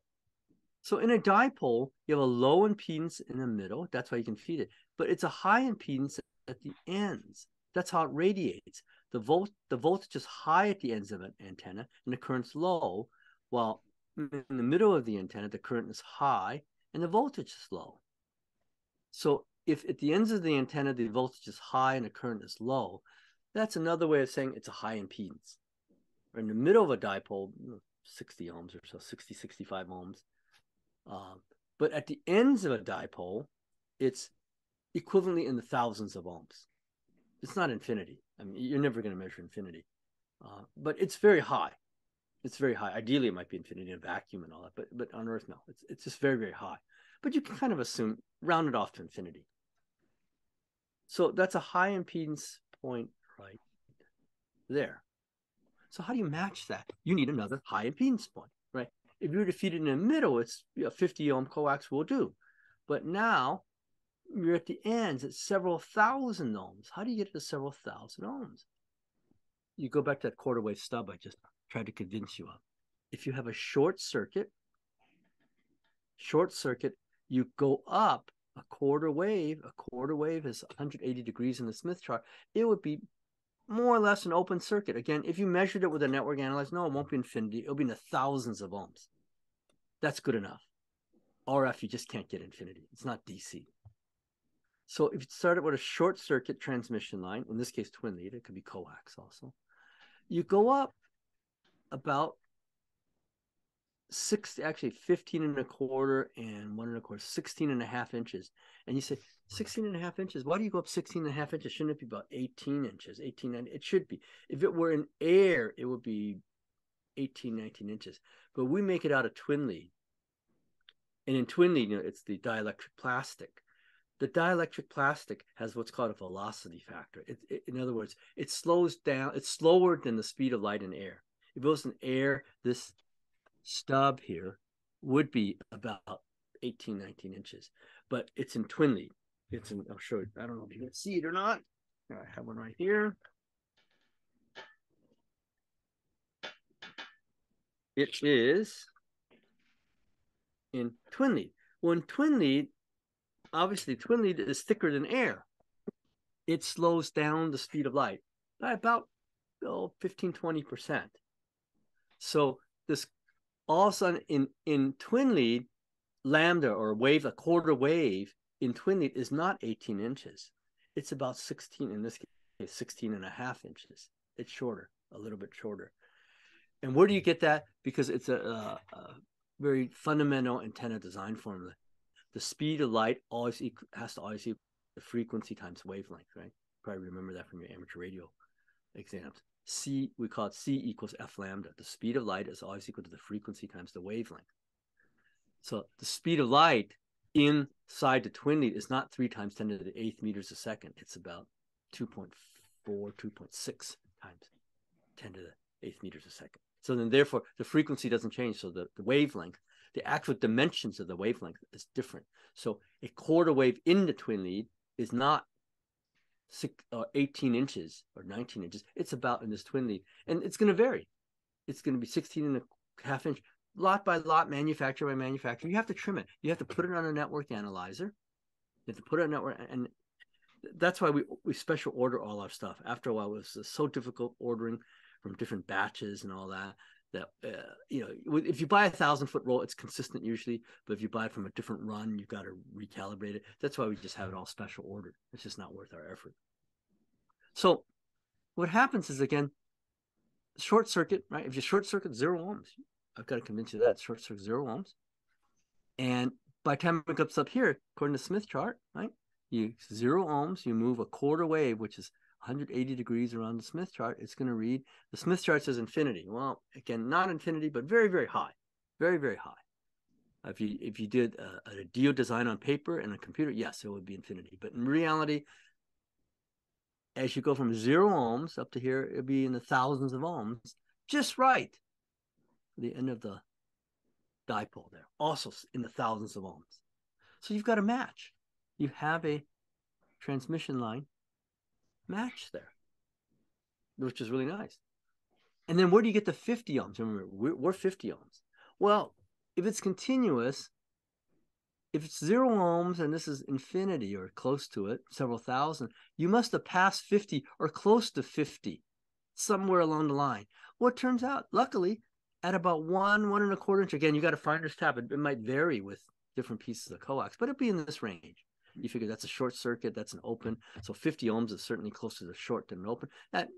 So in a dipole, you have a low impedance in the middle. That's why you can feed it. But it's a high impedance at the ends. That's how it radiates. The volt, the voltage is high at the ends of an antenna, and the current's low. While in the middle of the antenna, the current is high, and the voltage is low. So if at the ends of the antenna the voltage is high and the current is low, that's another way of saying it's a high impedance. Or in the middle of a dipole, 60 ohms or so, 60, 65 ohms. Uh, but at the ends of a dipole, it's equivalently in the thousands of ohms. It's not infinity. I mean, you're never going to measure infinity, uh, but it's very high. It's very high. Ideally, it might be infinity in a vacuum and all that, but but on Earth, no. It's it's just very very high. But you can kind of assume round it off to infinity. So that's a high impedance point right there. So how do you match that? You need another high impedance point, right? If you were to feed it in the middle, it's you know, 50 ohm coax will do. But now you're at the ends at several thousand ohms. How do you get to several thousand ohms? You go back to that quarter wave stub I just tried to convince you of. If you have a short circuit, short circuit, you go up a quarter wave. A quarter wave is 180 degrees in the Smith chart. It would be more or less an open circuit. Again, if you measured it with a network analyzer, no, it won't be infinity. It'll be in the thousands of ohms. That's good enough. RF, you just can't get infinity. It's not DC. So if you start started with a short circuit transmission line, in this case, twin lead, it could be coax also. You go up about six, actually 15 and a quarter and one and a quarter, 16 and a half inches. And you say, 16 and a half inches. Why do you go up 16 and a half inches? Shouldn't it be about 18 inches? 18, 19? It should be. If it were in air, it would be 18, 19 inches. But we make it out of twin lead. And in twin lead, you know, it's the dielectric plastic. The dielectric plastic has what's called a velocity factor. It, it, in other words, it slows down. It's slower than the speed of light in air. If it was in air, this stub here would be about 18, 19 inches. But it's in twin lead. It's in, I'll show you. I don't know if you can see it or not. I have one right here. It is in twin lead. Well, in twin lead, obviously twin lead is thicker than air. It slows down the speed of light by about oh, 15, 20%. So this all of a sudden in, in twin lead, lambda or wave, a quarter wave in twin lead is not 18 inches. It's about 16, in this case, 16 and a half inches. It's shorter, a little bit shorter. And where do you get that? Because it's a, a, a very fundamental antenna design formula. The speed of light always has to always equal the frequency times wavelength, right? Probably remember that from your amateur radio exams. C, we call it C equals F lambda. The speed of light is always equal to the frequency times the wavelength. So the speed of light inside the twin lead is not three times 10 to the eighth meters a second. It's about 2.4, 2.6 times 10 to the eighth meters a second. So then therefore the frequency doesn't change. So the, the wavelength, the actual dimensions of the wavelength is different. So a quarter wave in the twin lead is not six, uh, 18 inches or 19 inches. It's about in this twin lead. And it's going to vary. It's going to be 16 and a half inch, lot by lot, manufacturer by manufacturer. You have to trim it. You have to put it on a network analyzer. You have to put it on network. And that's why we, we special order all our stuff. After a while, it was so difficult ordering from different batches and all that that uh, you know if you buy a thousand foot roll it's consistent usually but if you buy it from a different run you've got to recalibrate it. That's why we just have it all special ordered. It's just not worth our effort. So what happens is again short circuit right? If you short circuit zero ohms. I've got to convince you that. Short circuit zero ohms. And by time it comes up here according to smith chart right you zero ohms you move a quarter wave which is 180 degrees around the Smith chart, it's going to read the Smith chart says infinity. Well, again, not infinity, but very, very high, very, very high. If you if you did a, a diode design on paper and a computer, yes, it would be infinity. But in reality, as you go from zero ohms up to here, it'd be in the thousands of ohms, just right. The end of the dipole there, also in the thousands of ohms. So you've got a match. You have a transmission line match there, which is really nice. And then where do you get the 50 ohms? Remember, we're, we're 50 ohms. Well, if it's continuous, if it's zero ohms and this is infinity or close to it, several thousand, you must have passed 50 or close to 50 somewhere along the line. Well, it turns out, luckily, at about one, one and a quarter inch, again, you got a finder's tap. It, it might vary with different pieces of coax, but it'll be in this range. You figure that's a short circuit, that's an open. So 50 ohms is certainly closer to short than an open. That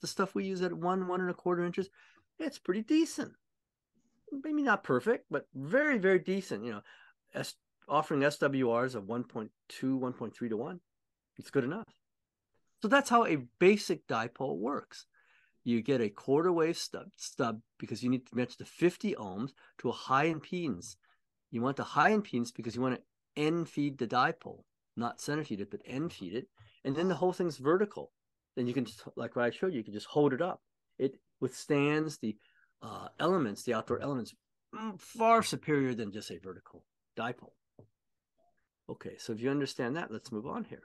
the stuff we use at one, one and a quarter inches, it's pretty decent. Maybe not perfect, but very, very decent. You know, S, offering SWRs of 1.2, 1.3 to 1. It's good enough. So that's how a basic dipole works. You get a quarter wave stub, stub because you need to match the 50 ohms to a high impedance. You want the high impedance because you want to end feed the dipole, not center feed it, but end feed it. And then the whole thing's vertical. Then you can just, like what I showed you, you can just hold it up. It withstands the uh, elements, the outdoor elements, mm, far superior than just a vertical dipole. Okay, so if you understand that, let's move on here.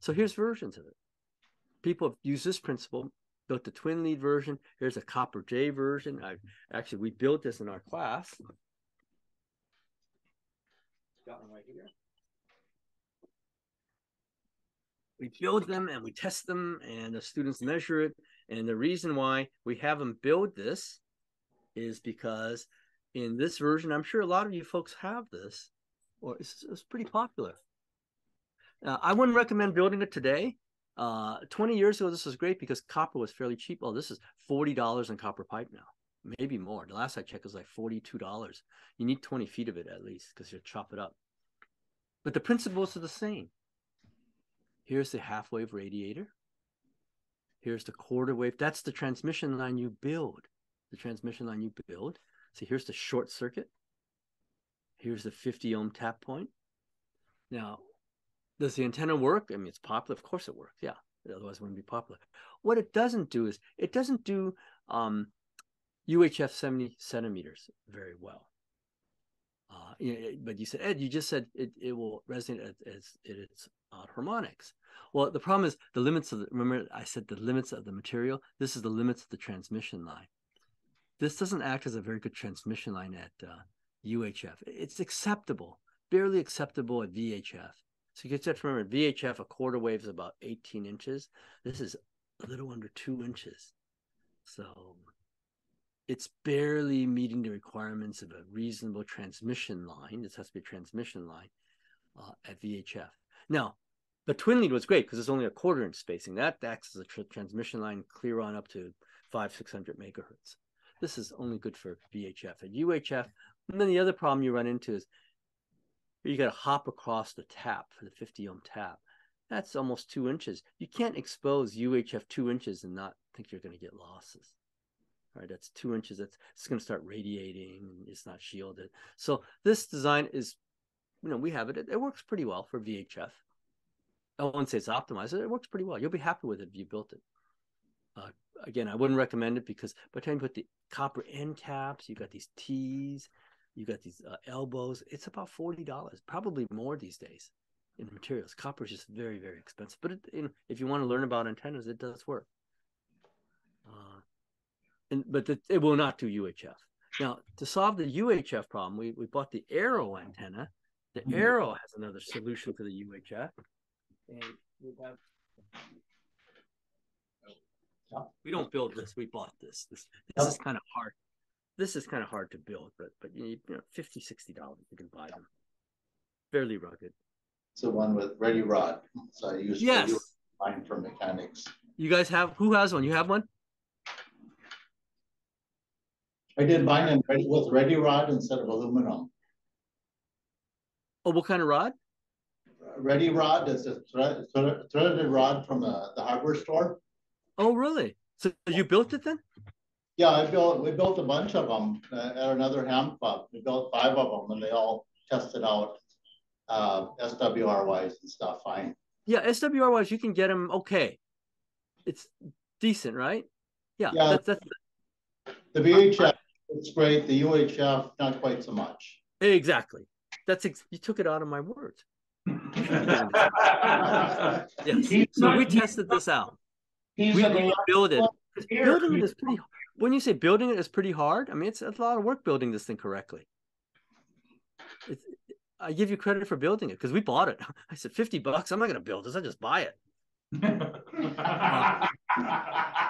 So here's versions of it. People have used this principle, built the twin lead version. Here's a copper J version. I actually we built this in our class got one right here. We build them and we test them, and the students measure it. And the reason why we have them build this is because in this version, I'm sure a lot of you folks have this, or it's, it's pretty popular. Uh, I wouldn't recommend building it today. Uh, 20 years ago, this was great because copper was fairly cheap. Oh, this is $40 in copper pipe now maybe more. The last I checked was like forty-two dollars. You need twenty feet of it at least because you chop it up. But the principles are the same. Here's the half wave radiator. Here's the quarter wave. That's the transmission line you build. The transmission line you build. See, here's the short circuit. Here's the 50 ohm tap point. Now, does the antenna work? I mean, it's popular. Of course it works. Yeah. Otherwise, it wouldn't be popular. What it doesn't do is it doesn't do um, UHF 70 centimeters very well. Uh, but you said, Ed, you just said it, it will resonate as, as its uh, harmonics. Well, the problem is the limits of the, remember I said the limits of the material. This is the limits of the transmission line. This doesn't act as a very good transmission line at uh, UHF. It's acceptable, barely acceptable at VHF. So you get to remember VHF, a quarter wave is about 18 inches. This is a little under two inches. So it's barely meeting the requirements of a reasonable transmission line. This has to be a transmission line uh, at VHF. Now, the twin lead was great because it's only a quarter inch spacing. That acts as a tr- transmission line clear on up to five, 600 megahertz. This is only good for VHF. At UHF, and then the other problem you run into is you got to hop across the tap for the 50 ohm tap. That's almost two inches. You can't expose UHF two inches and not think you're going to get losses. That's two inches. That's it's going to start radiating. It's not shielded. So this design is, you know, we have it. It, it works pretty well for VHF. I won't say it's optimized. It works pretty well. You'll be happy with it if you built it. Uh, again, I wouldn't recommend it because by the time you put the copper end caps, you got these T's, you got these uh, elbows. It's about forty dollars, probably more these days in materials. Copper is just very, very expensive. But it, if you want to learn about antennas, it does work. And but the, it will not do UHF. Now, to solve the UHF problem, we, we bought the Arrow antenna. The Mhm. Arrow has another solution for the UHF. And we have we don't build this. We bought this. This this is kind of hard. This is kind of hard to build, but but you know, 50 60 dollars you can buy them. Fairly rugged. It's the one with Ready Rod. So I used Yes. mine for mechanics. You guys have who has one? You have one? I did mine in Ready with Ready Rod instead of aluminum. Oh, what kind of rod? Ready Rod is a thread, thread- threaded rod from the, the hardware store. Oh, really? So you built it then? Yeah, I built, we built a bunch of them uh, at another ham club. We built five of them and they all tested out uh, SWR wise and stuff fine. Yeah, SWR wise, you can get them okay. It's decent, right? Yeah, Yeah. That's, that's The VHF, it's great. The UHF, not quite so much. exactly. That's ex- you took it out of my words. Yes. He's So not- we tested this out. We, an we build it. 'Cause Here, Building it he- is pretty. When you say building it is pretty hard, I mean it's, it's a lot of work building this thing correctly. It's, I give you credit for building it because we bought it. I said fifty bucks. I'm not going to build this. I just buy it. Um,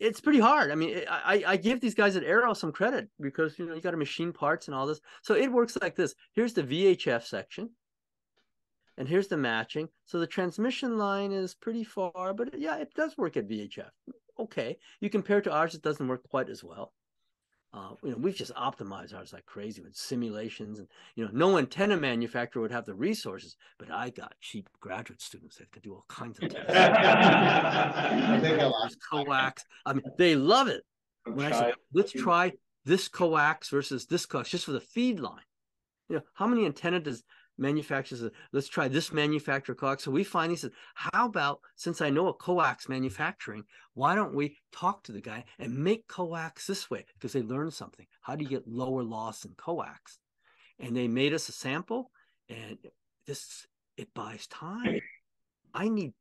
it's pretty hard. I mean, I I give these guys at Arrow some credit because you know you got to machine parts and all this. So it works like this. Here's the VHF section, and here's the matching. So the transmission line is pretty far, but yeah, it does work at VHF. Okay, you compare to ours, it doesn't work quite as well. Uh, you know, we've just optimized ours like crazy with simulations, and you know, no antenna manufacturer would have the resources, but I got cheap graduate students that could do all kinds of tests. I think a lot. Coax. I mean, they love it. When I said, let's try this coax versus this coax just for the feed line. You know, how many antenna does manufacturers? Uh, Let's try this manufacturer coax. So we finally said, how about since I know a coax manufacturing, why don't we talk to the guy and make coax this way? Because they learned something. How do you get lower loss in coax? And they made us a sample, and this it buys time. I need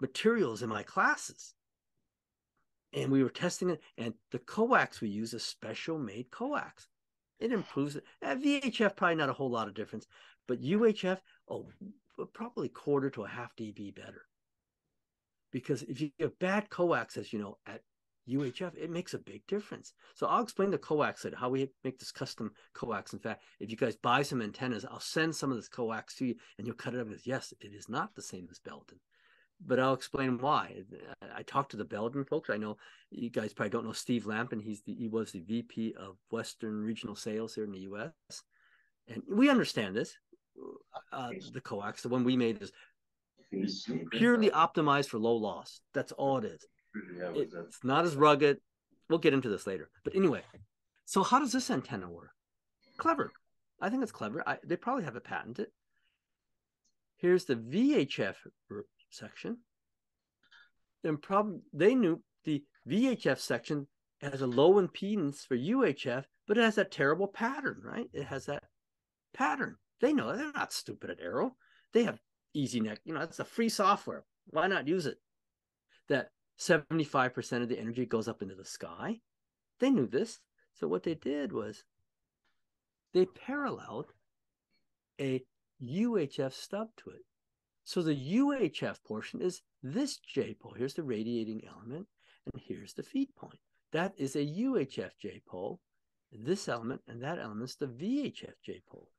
materials in my classes and we were testing it and the coax we use is special made coax it improves it at vhf probably not a whole lot of difference but uhf oh probably quarter to a half db better because if you have bad coax as you know at UHF, it makes a big difference. So I'll explain the coax how we make this custom coax. In fact, if you guys buy some antennas, I'll send some of this coax to you and you'll cut it up with, yes, it is not the same as Belden but I'll explain why. I talked to the Belden folks. I know you guys probably don't know Steve Lampen. He's the, he was the VP of Western Regional Sales here in the U.S. And we understand this. Uh, the coax, the one we made, is purely optimized for low loss. That's all it is. It- it's not as rugged. We'll get into this later. But anyway, so how does this antenna work? Clever. I think it's clever. I, they probably have it patented. Here's the VHF section. And probably they knew the VHF section has a low impedance for UHF, but it has that terrible pattern, right? It has that pattern. They know they're not stupid at Arrow. They have EZNEC. You know, it's a free software. Why not use it? That 75% of the energy goes up into the sky. They knew this. So what they did was they paralleled a UHF stub to it. So the UHF portion is this J pole. Here's the radiating element, and here's the feed point. That is a UHF J pole. This element and that element is the VHF J pole.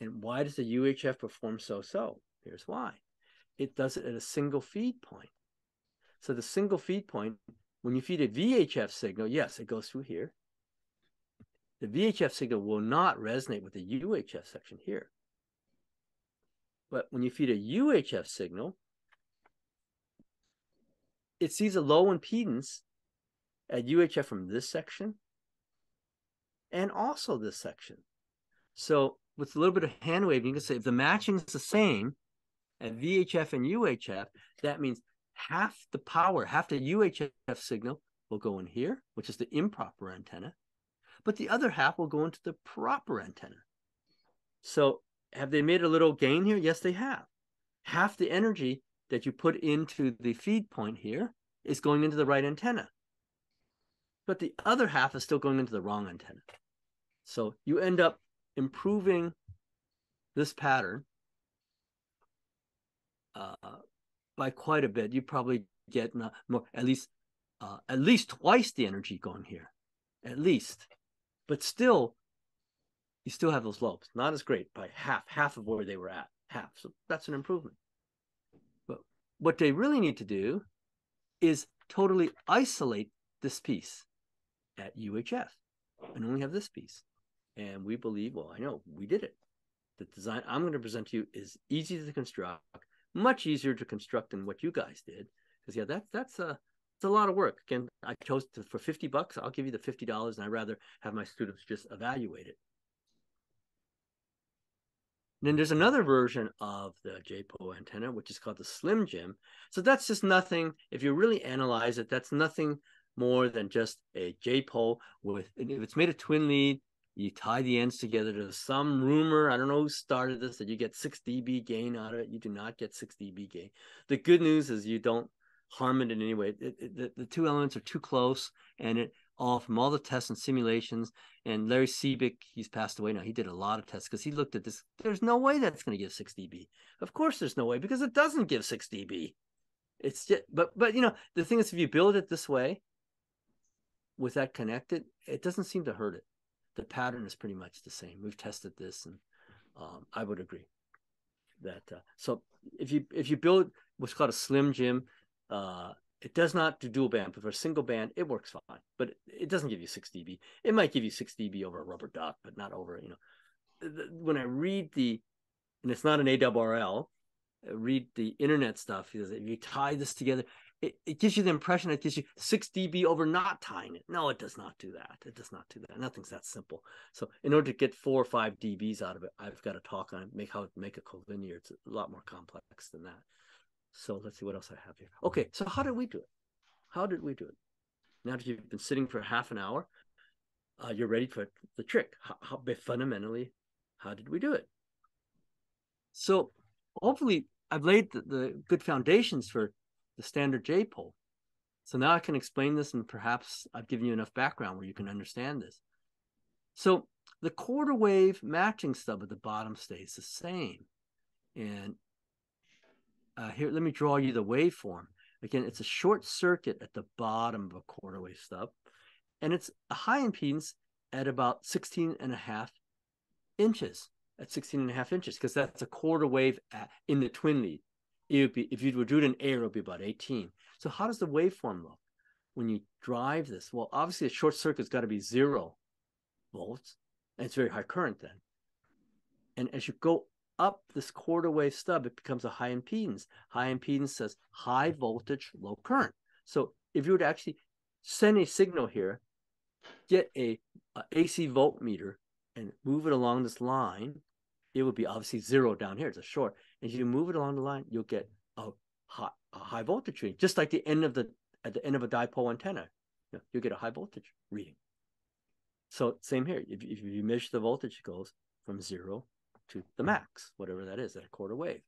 And why does the UHF perform so-so? Here's why. It does it at a single feed point. So the single feed point, when you feed a VHF signal, yes, it goes through here. The VHF signal will not resonate with the UHF section here. But when you feed a UHF signal, it sees a low impedance at UHF from this section and also this section. So with a little bit of hand waving, you can say if the matching is the same at VHF and UHF, that means half the power, half the UHF signal will go in here, which is the improper antenna, but the other half will go into the proper antenna. So have they made a little gain here? Yes, they have. Half the energy that you put into the feed point here is going into the right antenna. But the other half is still going into the wrong antenna. So you end up improving this pattern uh, by quite a bit. You probably get more, at least uh, at least twice the energy going here, at least. But still, you still have those lobes. Not as great by half, half of where they were at, half. So that's an improvement. But what they really need to do is totally isolate this piece at UHF and only have this piece. And we believe, well, I know we did it. The design I'm going to present to you is easy to construct, much easier to construct than what you guys did. Because yeah, that's that's a it's a lot of work. Again, I chose to, for 50 bucks, I'll give you the $50 and I'd rather have my students just evaluate it. Then there's another version of the J-pole antenna, which is called the Slim Jim. So that's just nothing, if you really analyze it, that's nothing more than just a J-pole with, if it's made of twin lead, you tie the ends together. There's some rumor, I don't know who started this, that you get 6 dB gain out of it. You do not get 6 dB gain. The good news is you don't harm it in any way. It, it, the, the two elements are too close, and it all from all the tests and simulations. And Larry Siebeck, he's passed away now. He did a lot of tests because he looked at this. There's no way that's going to give 6 dB. Of course, there's no way because it doesn't give 6 dB. It's just, but but you know the thing is, if you build it this way, with that connected, it doesn't seem to hurt it. The pattern is pretty much the same. We've tested this, and um, I would agree that. Uh, so if you if you build what's called a Slim Jim, uh, it does not do dual band, but for a single band, it works fine. But it doesn't give you 6 dB. It might give you 6 dB over a rubber duck, but not over, you know. When I read the, and it's not an ARRL, I read the internet stuff, if you tie this together, it, it gives you the impression it gives you 6 dB over not tying it. No, it does not do that. It does not do that. Nothing's that simple. So in order to get four or five dBs out of it, I've got to talk on make how to make a collinear. It's a lot more complex than that. So let's see what else I have here. Okay, so how did we do it? How did we do it? Now that you've been sitting for half an hour, uh, you're ready for the trick. How, how fundamentally, how did we do it? So hopefully, I've laid the, the good foundations for the standard J pole. So now I can explain this, and perhaps I've given you enough background where you can understand this. So the quarter wave matching stub at the bottom stays the same. And uh, here, let me draw you the waveform. Again, it's a short circuit at the bottom of a quarter wave stub, and it's a high impedance at about 16 and a half inches, at 16 and a half inches, because that's a quarter wave at, in the twin lead. It would be, if you were doing an air, it would be about 18. So how does the waveform look when you drive this? Well, obviously a short circuit's got to be zero volts, and it's very high current then. And as you go up this quarter wave stub, it becomes a high impedance. High impedance says high voltage, low current. So if you would actually send a signal here, get a, a AC voltmeter and move it along this line, it would be obviously zero down here. It's a short. If you move it along the line, you'll get a high, a high voltage reading, just like the end of the at the end of a dipole antenna. You know, you'll get a high voltage reading. So same here. If, if you measure the voltage, it goes from zero to the max, whatever that is, at a quarter wave.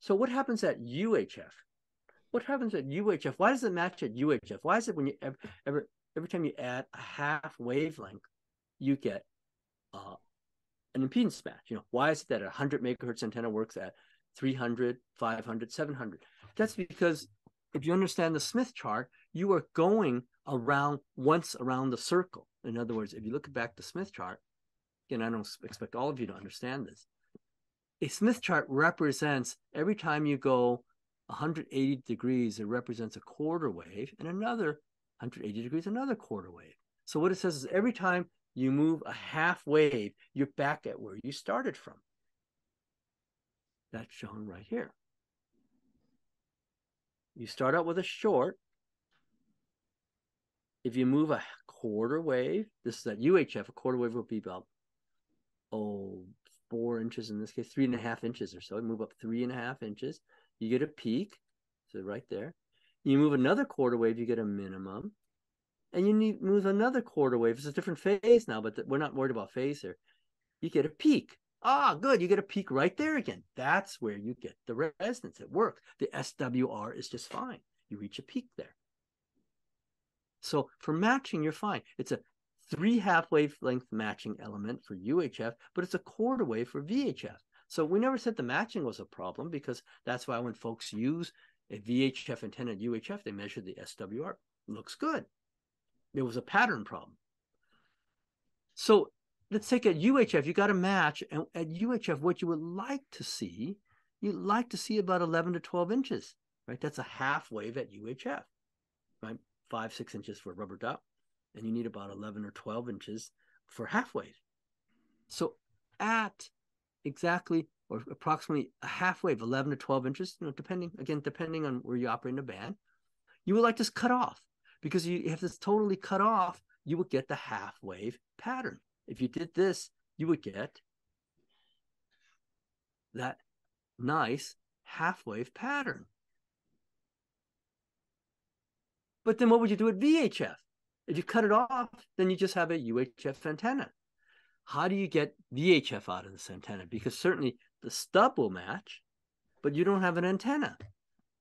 So what happens at UHF? What happens at UHF? Why does it match at UHF? Why is it when you ever, every every time you add a half wavelength, you get uh, an impedance match. You know, why is it that a 100 megahertz antenna works at 300, 500, 700? That's because if you understand the Smith chart, you are going around once around the circle. In other words, if you look back the Smith chart, again, I don't expect all of you to understand this. A Smith chart represents every time you go 180 degrees, it represents a quarter wave, and another 180 degrees, another quarter wave. So what it says is every time you move a half wave, you're back at where you started from. That's shown right here. You start out with a short. If you move a quarter wave, this is at UHF, a quarter wave will be about, oh, four inches in this case, three and a half inches or so. You move up three and a half inches, you get a peak. So right there. You move another quarter wave, you get a minimum and you need move another quarter wave. It's a different phase now, but we're not worried about phase here. You get a peak. Ah, good. You get a peak right there again. That's where you get the resonance. It works. The SWR is just fine. You reach a peak there. So for matching, you're fine. It's a three half wavelength matching element for UHF, but it's a quarter wave for VHF. So we never said the matching was a problem because that's why when folks use a VHF antenna at UHF, they measure the SWR. Looks good. It was a pattern problem. So let's take at UHF, you got a match. And at UHF, what you would like to see, you'd like to see about 11 to 12 inches, right? That's a half wave at UHF, right? Five, six inches for rubber duck. And you need about 11 or 12 inches for half wave. So at exactly or approximately a half wave, 11 to 12 inches, you know, depending, again, depending on where you operate in the band, you would like to cut off because you if this totally cut off, you would get the half wave pattern. If you did this, you would get that nice half wave pattern. But then what would you do at VHF? If you cut it off, then you just have a UHF antenna. How do you get VHF out of this antenna? Because certainly the stub will match, but you don't have an antenna.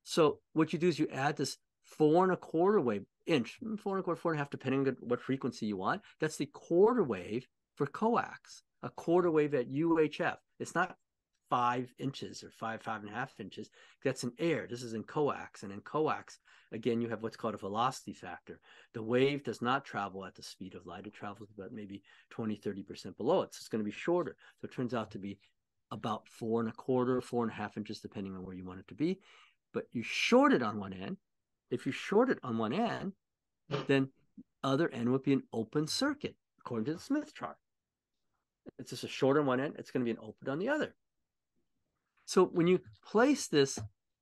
So what you do is you add this four and a quarter wave inch, four and a quarter, four and a half, depending on what frequency you want. That's the quarter wave for coax, a quarter wave at UHF. It's not five inches or five, five and a half inches. That's in air. This is in coax. And in coax, again, you have what's called a velocity factor. The wave does not travel at the speed of light. It travels about maybe 20, 30% below it. So it's going to be shorter. So it turns out to be about four and a quarter, four and a half inches, depending on where you want it to be. But you short it on one end, if you short it on one end, then other end would be an open circuit, according to the Smith chart. It's just a short on one end, it's going to be an open on the other. So when you place this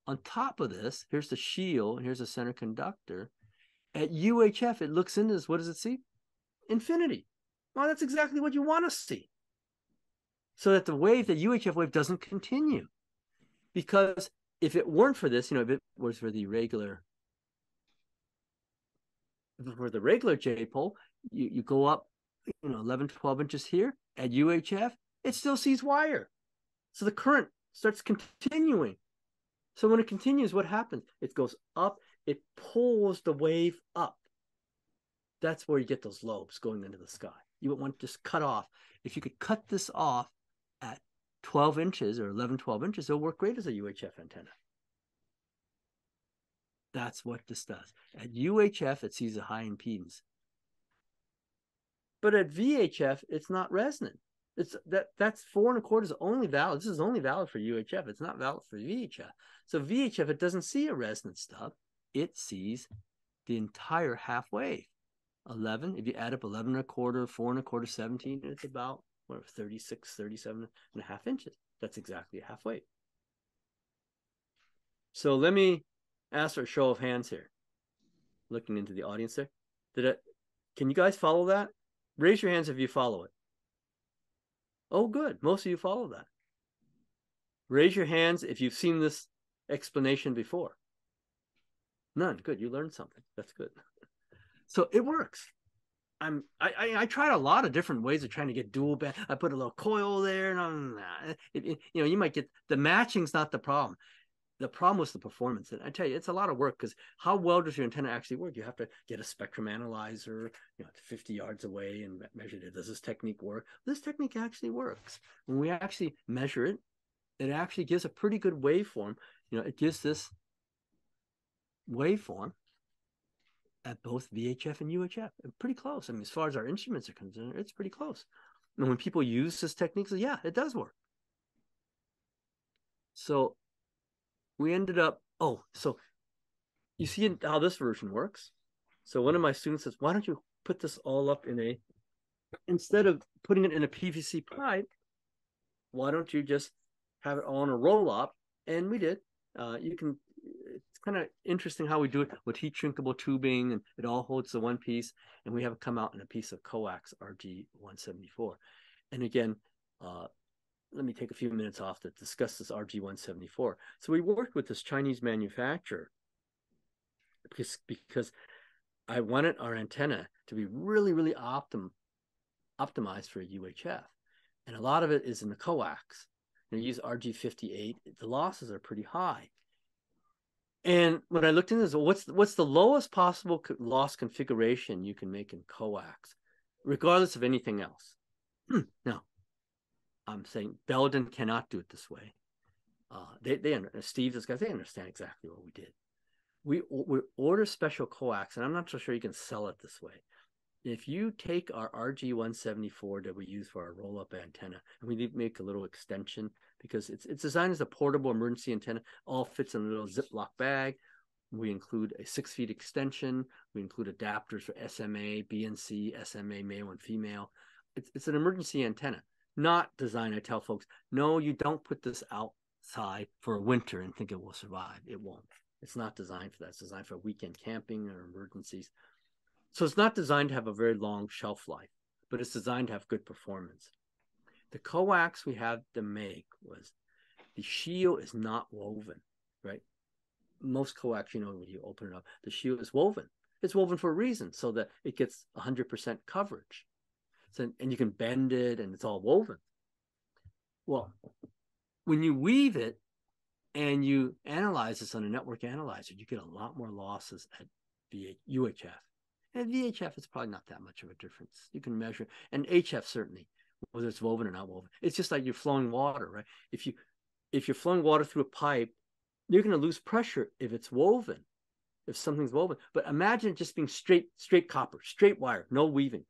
on top of this, here's the shield, and here's the center conductor. At UHF, it looks into this. What does it see? Infinity. Well, that's exactly what you want to see. So that the wave, the UHF wave, doesn't continue. Because if it weren't for this, you know, if it was for the regular for the regular J pole, you, you go up, you know, 11, 12 inches here at UHF, it still sees wire. So the current starts continuing. So when it continues, what happens? It goes up, it pulls the wave up. That's where you get those lobes going into the sky. You would want to just cut off. If you could cut this off at 12 inches or 11, 12 inches, it'll work great as a UHF antenna. That's what this does. At UHF, it sees a high impedance. But at VHF, it's not resonant. It's that that's four and a quarter is only valid. This is only valid for UHF. It's not valid for VHF. So VHF, it doesn't see a resonant stub. It sees the entire half wave. 11, if you add up 11 and a quarter, four and a quarter, 17, it's about what, 36, 37 and a half inches. That's exactly a half wave. So let me ask for a show of hands here. Looking into the audience there. Did it can you guys follow that? Raise your hands if you follow it. Oh, good. Most of you follow that. Raise your hands if you've seen this explanation before. None. Good. You learned something. That's good. So it works. I'm I, I, I tried a lot of different ways of trying to get dual band. I put a little coil there, and it, it, you know you might get the matching's not the problem the problem was the performance. And I tell you, it's a lot of work because how well does your antenna actually work? You have to get a spectrum analyzer, you know, 50 yards away and measure it. Does this technique work? This technique actually works. When we actually measure it, it actually gives a pretty good waveform. You know, it gives this waveform at both VHF and UHF. Pretty close. I mean, as far as our instruments are concerned, it's pretty close. And when people use this technique, so yeah, it does work. So we ended up, oh, so you see how this version works. So one of my students says, why don't you put this all up in a, instead of putting it in a PVC pipe, why don't you just have it on a roll up? And we did. Uh, you can, it's kind of interesting how we do it with heat shrinkable tubing and it all holds the one piece. And we have it come out in a piece of coax RG174. And again, uh, let me take a few minutes off to discuss this RG174. So we worked with this Chinese manufacturer because, because I wanted our antenna to be really, really optim, optimized for UHF. And a lot of it is in the coax. You use RG58, the losses are pretty high. And when I looked into this, what's what's the lowest possible loss configuration you can make in coax, regardless of anything else? now, I'm saying Belden cannot do it this way. Uh, they they Steve, this guy, they understand exactly what we did. We we order special coax, and I'm not so sure you can sell it this way. If you take our RG174 that we use for our roll-up antenna, and we make a little extension because it's it's designed as a portable emergency antenna, all fits in a little Ziploc bag. We include a six feet extension. We include adapters for SMA, BNC, SMA, male and female. It's, it's an emergency antenna not designed. I tell folks, no, you don't put this outside for a winter and think it will survive. It won't. It's not designed for that. It's designed for weekend camping or emergencies. So it's not designed to have a very long shelf life, but it's designed to have good performance. The coax we had to make was the shield is not woven, right? Most coax, you know, when you open it up, the shield is woven. It's woven for a reason so that it gets 100% coverage. So, and you can bend it and it's all woven. Well, when you weave it and you analyze this on a network analyzer, you get a lot more losses at VH, UHF. And VHF is probably not that much of a difference. You can measure, and HF certainly, whether it's woven or not woven. It's just like you're flowing water, right? If you if you're flowing water through a pipe, you're going to lose pressure if it's woven, if something's woven. But imagine just being straight straight copper, straight wire, no weaving.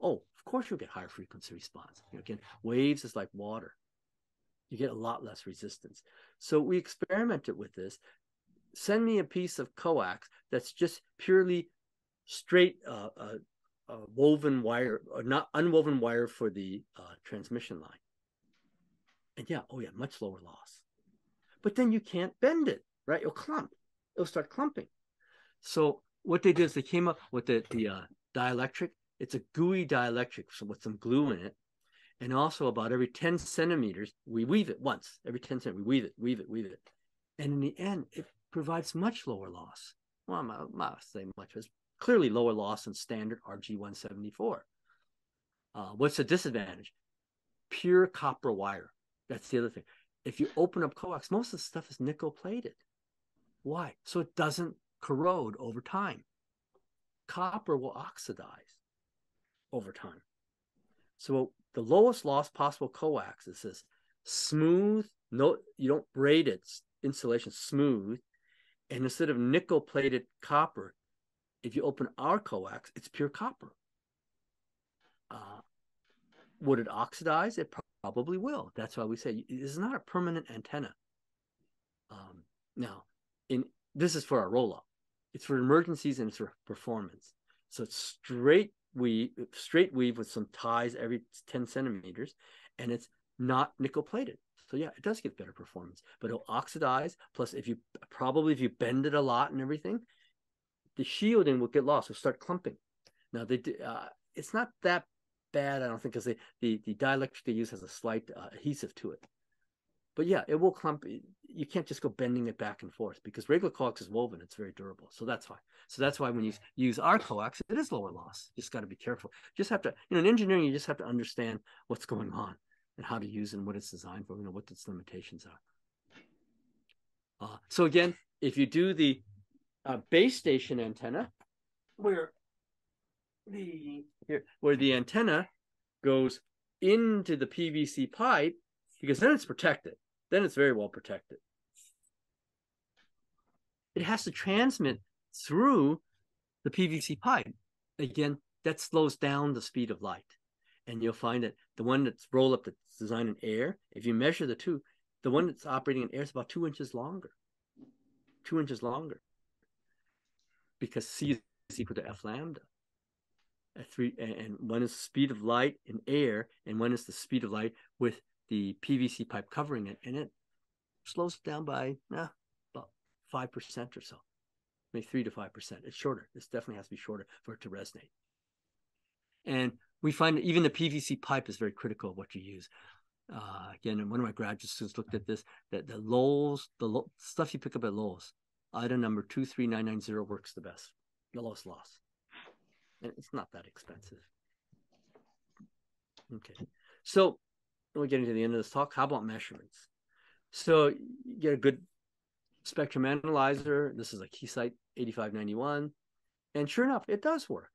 Oh, of course you'll get higher frequency response. You know, again, waves is like water. You get a lot less resistance. So we experimented with this. Send me a piece of coax that's just purely straight uh, uh, uh, woven wire, or not unwoven wire for the uh, transmission line. And yeah, oh yeah, much lower loss. But then you can't bend it, right? It'll clump. It'll start clumping. So what they did is they came up with the, the uh, dielectric it's a gooey dielectric with some glue in it. And also about every 10 centimeters, we weave it once. Every 10 centimeters, we weave it, weave it, weave it. And in the end, it provides much lower loss. Well, I'm not say much, it's clearly lower loss than standard RG174. Uh, what's the disadvantage? Pure copper wire. That's the other thing. If you open up coax, most of the stuff is nickel plated. Why? So it doesn't corrode over time. Copper will oxidize over time. So the lowest loss possible coax is this smooth, no, you don't braid it, insulation smooth. And instead of nickel plated copper, if you open our coax, it's pure copper. Uh, would it oxidize? It probably will. That's why we say this is not a permanent antenna. Um, now, in this is for our roll up. It's for emergencies and it's for performance. So it's straight weave, straight weave with some ties every 10 centimeters, and it's not nickel plated. So yeah, it does get better performance, but it'll oxidize. Plus, if you probably if you bend it a lot and everything, the shielding will get lost. It'll start clumping. Now they uh, it's not that bad, I don't think, because the the dielectric they use has a slight uh, adhesive to it. But yeah, it will clump. You can't just go bending it back and forth because regular coax is woven. It's very durable. So that's why. So that's why when you use our coax, it is lower loss. You just got to be careful. You just have to, you know, in engineering, you just have to understand what's going on and how to use and what it's designed for, you know, what its limitations are. Uh, so again, if you do the uh, base station antenna, where the here where the antenna goes into the PVC pipe, because then it's protected. Then it's very well protected. It has to transmit through the PVC pipe. Again, that slows down the speed of light. And you'll find that the one that's rolled up that's designed in air, if you measure the two, the one that's operating in air is about two inches longer. Two inches longer. Because C is equal to F lambda. At three and one is the speed of light in air, and one is the speed of light with the PVC pipe covering it, and it slows it down by eh, about five percent or so, maybe three to five percent. It's shorter. This definitely has to be shorter for it to resonate. And we find that even the PVC pipe is very critical of what you use. Uh, again, one of my graduate students looked at this, that the Lowe's, the lo- stuff you pick up at Lowe's, item number 23990 works the best, the lowest loss. And it's not that expensive. Okay. So we're getting to the end of this talk. How about measurements? So you get a good spectrum analyzer. This is a Keysight 8591. And sure enough, it does work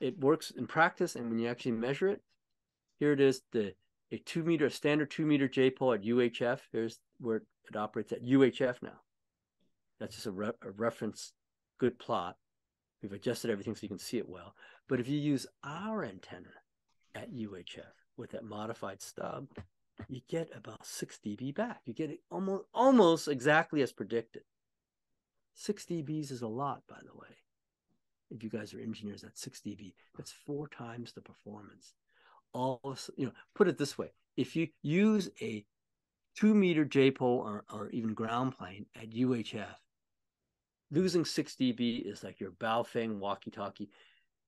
it works in practice and when you actually measure it here it is the a two meter a standard two meter j-pole at uhf here's where it operates at uhf now that's just a, re- a reference good plot we've adjusted everything so you can see it well but if you use our antenna at uhf with that modified stub you get about 6 dB back. You get it almost almost exactly as predicted. 6 dBs is a lot, by the way if you guys are engineers at 6 dB, that's four times the performance. All you know, put it this way: if you use a two meter J pole or, or even ground plane at UHF, losing 6 dB is like your Baofeng walkie talkie.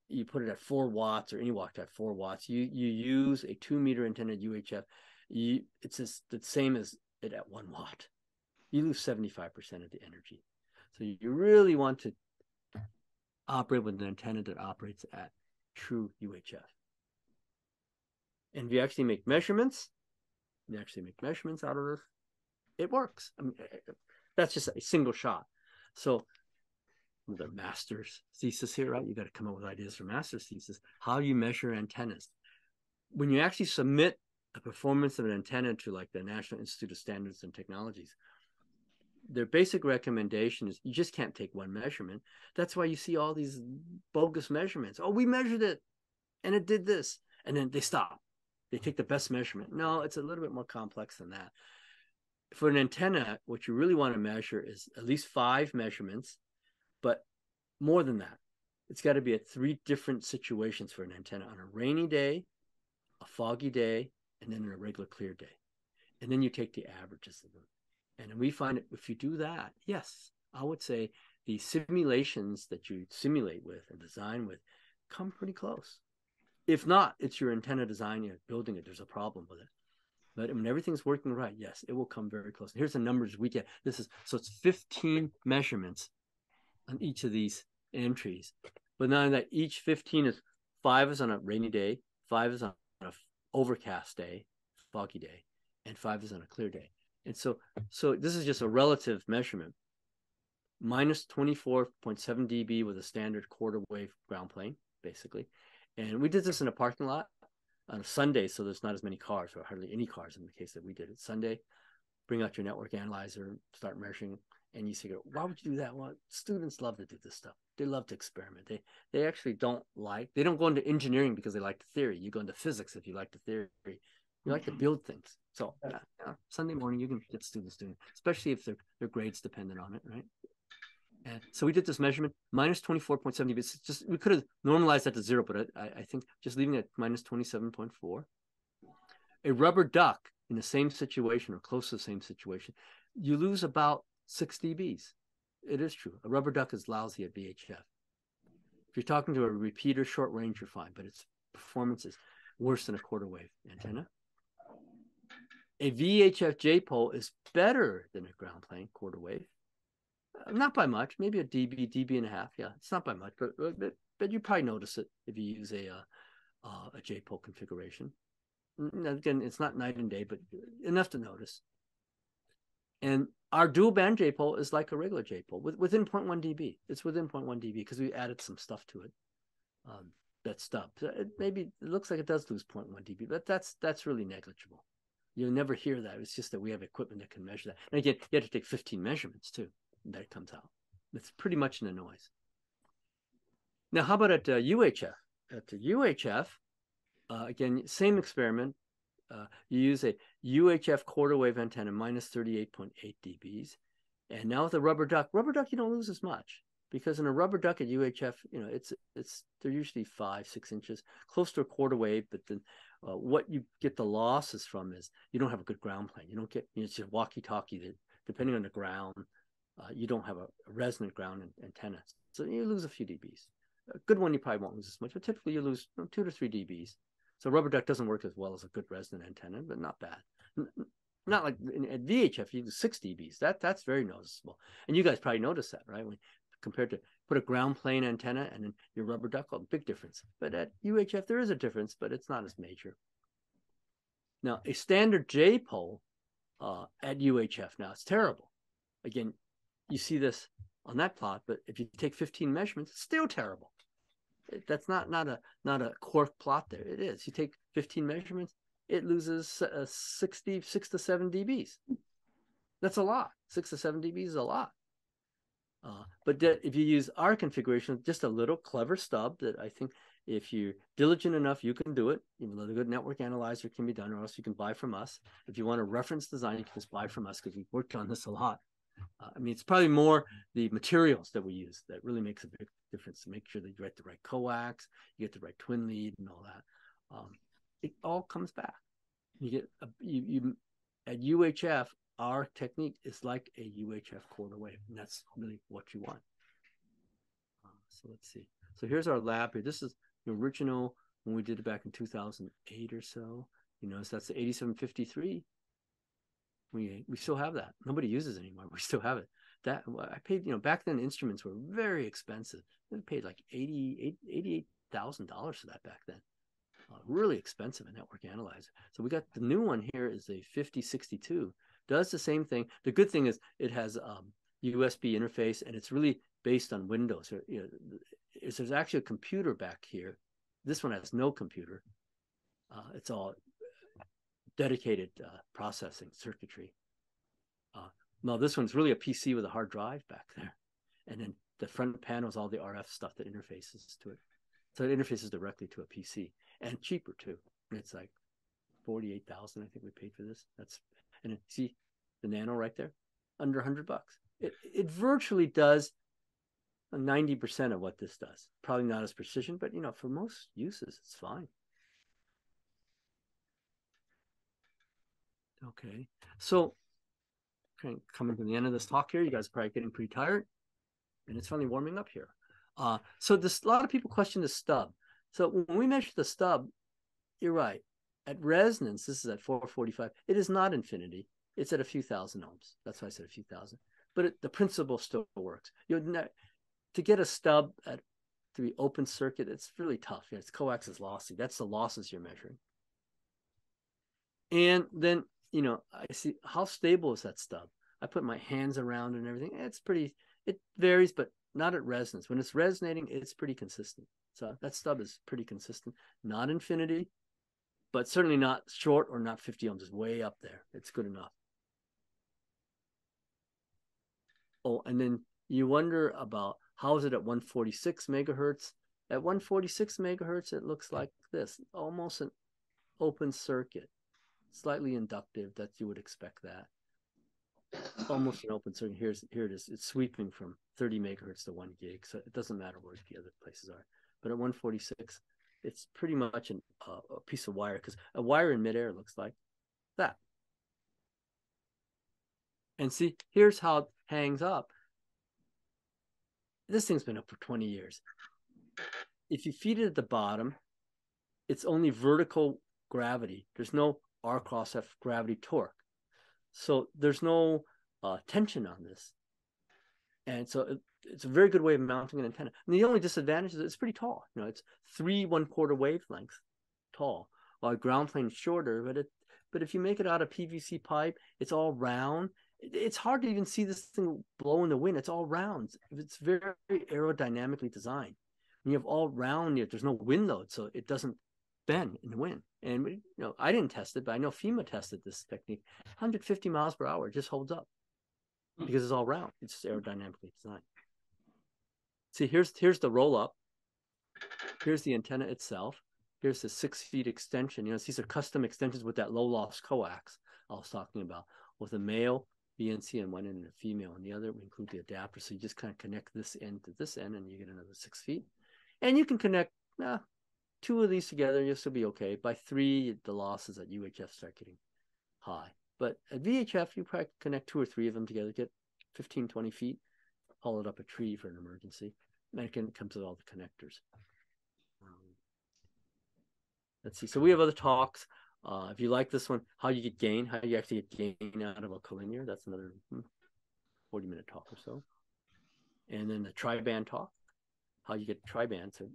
You put it at four watts or any walkie at four watts. You you use a two meter antenna at UHF, you it's just the same as it at one watt. You lose 75% of the energy. So you really want to operate with an antenna that operates at true UHF. And if you actually make measurements, you actually make measurements out of this, it works. I mean, that's just a single shot. So the master's thesis here, right? You got to come up with ideas for master's thesis. How do you measure antennas? When you actually submit a performance of an antenna to like the National Institute of Standards and Technologies, their basic recommendation is you just can't take one measurement. That's why you see all these bogus measurements. Oh, we measured it and it did this. And then they stop. They take the best measurement. No, it's a little bit more complex than that. For an antenna, what you really want to measure is at least five measurements, but more than that. It's got to be at three different situations for an antenna on a rainy day, a foggy day, and then a regular clear day. And then you take the averages of them. And we find it if you do that, yes, I would say the simulations that you simulate with and design with come pretty close. If not, it's your antenna design, you're building it, there's a problem with it. But when everything's working right, yes, it will come very close. Here's the numbers we get. This is so it's 15 measurements on each of these entries. But now that each 15 is five is on a rainy day, five is on a overcast day, foggy day, and five is on a clear day. And so, so this is just a relative measurement. Minus 24.7 dB with a standard quarter wave ground plane, basically. And we did this in a parking lot on a Sunday, so there's not as many cars, or hardly any cars in the case that we did it. Sunday, bring out your network analyzer, start measuring, and you say, why would you do that? Well, students love to do this stuff. They love to experiment. They they actually don't like. They don't go into engineering because they like the theory. You go into physics if you like the theory. You like to mm-hmm. build things. So yeah, yeah, Sunday morning you can get students doing, it, especially if their their grades dependent on it, right? And so we did this measurement minus 24.7 dB. It's just we could have normalized that to zero, but I, I think just leaving it minus 27.4. A rubber duck in the same situation or close to the same situation, you lose about six dBs. It is true. A rubber duck is lousy at VHF. If you're talking to a repeater short range, you're fine, but its performance is worse than a quarter wave antenna a VHF J pole is better than a ground plane quarter wave. Uh, not by much, maybe a dB, dB and a half. Yeah, it's not by much, but but, but you probably notice it if you use a uh, uh, a J pole configuration. Again, it's not night and day, but enough to notice. And our dual band J pole is like a regular J pole with, within 0.1 dB. It's within 0.1 dB because we added some stuff to it. Um, that stub. So it maybe it looks like it does lose 0.1 dB, but that's that's really negligible. You'll never hear that. It's just that we have equipment that can measure that. And again, you have to take 15 measurements too. that comes out. It's pretty much in the noise. Now, how about at uh, UHF? At the UHF, uh, again, same experiment. Uh, you use a UHF quarter wave antenna minus 38.8 dBs. And now with a rubber duck, rubber duck, you don't lose as much because in a rubber duck at UHF, you know, it's it's they're usually five, six inches, close to a quarter wave. But then, uh, what you get the losses from is you don't have a good ground plane. You don't get you know, it's just walkie-talkie. That depending on the ground, uh, you don't have a, resonant ground antenna, so you lose a few dBs. A good one you probably won't lose as much, but typically you lose you know, two to three dBs. So rubber duck doesn't work as well as a good resonant antenna, but not bad. Not like at VHF, you lose six dBs. That that's very noticeable, and you guys probably notice that, right? When compared to put a ground plane antenna and then your rubber duck, a big difference. But at UHF, there is a difference, but it's not as major. Now, a standard J pole uh, at UHF now, it's terrible. Again, you see this on that plot, but if you take 15 measurements, it's still terrible. That's not not a not a quark plot there. It is. You take 15 measurements, it loses uh, 60, 6 to 7 dBs. That's a lot. 6 to 7 dBs is a lot. Uh, but if you use our configuration, just a little clever stub that I think if you're diligent enough, you can do it. Even though the good network analyzer can be done, or else you can buy from us. If you want a reference design, you can just buy from us because we've worked on this a lot. Uh, I mean, it's probably more the materials that we use that really makes a big difference to make sure that you get the right coax, you get the right twin lead, and all that. Um, it all comes back. You get a, you, you at UHF our technique is like a UHF quarter wave, and that's really what you want. Uh, so let's see. So here's our lab here. This is the original when we did it back in 2008 or so. You so that's the 8753. We we still have that. Nobody uses anymore. We still have it. That I paid. You know, back then instruments were very expensive. I paid like 80 $88,000 for that back then. Uh, really expensive a network analyzer. So we got the new one here is a 5062 does the same thing. The good thing is it has um, USB interface and it's really based on Windows. You know, there's actually a computer back here. This one has no computer. Uh, it's all dedicated uh, processing circuitry. No, this one's really a PC with a hard drive back there, and then the front panel is all the RF stuff that interfaces to it. So it interfaces directly to a PC and cheaper too. It's like forty-eight thousand. I think we paid for this. That's and see the Nano right there, under 100 bucks. It, it virtually does 90% of what this does. Probably not as precision, but you know, for most uses, it's fine. Okay, so coming to the end of this talk here, you guys are probably getting pretty tired, and it's finally warming up here. Uh, so this, a lot of people question the stub. So when we measure the stub, you're right. At resonance, this is at 445. It is not infinity. It's at a few thousand ohms. That's why I said a few thousand. But it, the principle still works. You know, to get a stub at to be open circuit, it's really tough. You know, it's coax is lossy. That's the losses you're measuring. And then, you know, I see how stable is that stub? I put my hands around and everything. Eh, it's pretty, it varies, but not at resonance. When it's resonating, it's pretty consistent. So that stub is pretty consistent. Not infinity, but certainly not short or not 50 ohms. It's way up there. It's good enough. Oh, and then you wonder about how is it at 146 megahertz? At 146 megahertz, it looks like this, almost an open circuit, slightly inductive that you would expect that. Almost an open circuit. Here's here it is. It's sweeping from 30 megahertz to one gig, so it doesn't matter where the other places are. But at 146, it's pretty much an, uh, a piece of wire because a wire in midair looks like that. And see, here's how it hangs up. This thing's been up for 20 years. If you feed it at the bottom, it's only vertical gravity. There's no R cross F gravity torque. So there's no uh, tension on this. And so it, it's a very good way of mounting an antenna. And the only disadvantage is it's pretty tall. You know, it's three one quarter wavelength tall, while ground plane shorter. But it, but if you make it out of PVC pipe, it's all round it's hard to even see this thing blow in the wind. It's all round. It's very aerodynamically designed. When you have all round, there's no wind load, so it doesn't bend in the wind. And you know, I didn't test it, but I know FEMA tested this technique. 150 miles per hour just holds up hmm. because it's all round. It's aerodynamically designed. See, here's here's the roll up. Here's the antenna itself. Here's the six feet extension. You know, these are custom extensions with that low loss coax I was talking about, with a male BNC on one end and a female on the other. We include the adapter. So you just kind of connect this end to this end and you get another six feet. And you can connect uh, two of these together, you'll still be okay. By three, the losses at UHF start getting high. But at VHF, you probably connect two or three of them together, get 15, 20 feet, haul it up a tree for an emergency. And it comes with all the connectors. Um, let's see. So we have other talks. Uh, if you like this one, how you get gain, how you actually get gain out of a collinear, that's another hmm, 40 minute talk or so. And then the tri-band talk, how you get tri-band, so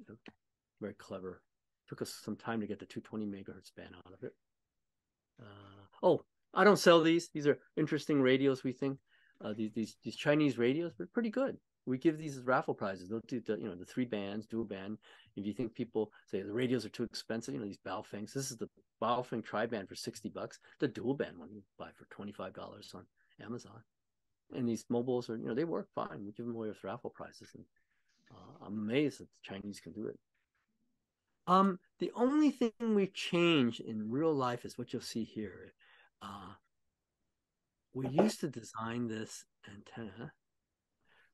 very clever. Took us some time to get the 220 megahertz band out of it. Uh, oh, I don't sell these. These are interesting radios, we think. Uh, these, these, these Chinese radios, but pretty good we give these as raffle prizes. They'll do the, you know the three bands, dual band. If you think people say the radios are too expensive, you know these Baofengs. This is the Baofeng tri band for sixty bucks. The dual band one you buy for twenty five dollars on Amazon. And these mobiles are you know they work fine. We give them away as raffle prizes, and uh, I'm amazed that the Chinese can do it. Um, the only thing we've changed in real life is what you'll see here. Uh, we used to design this antenna.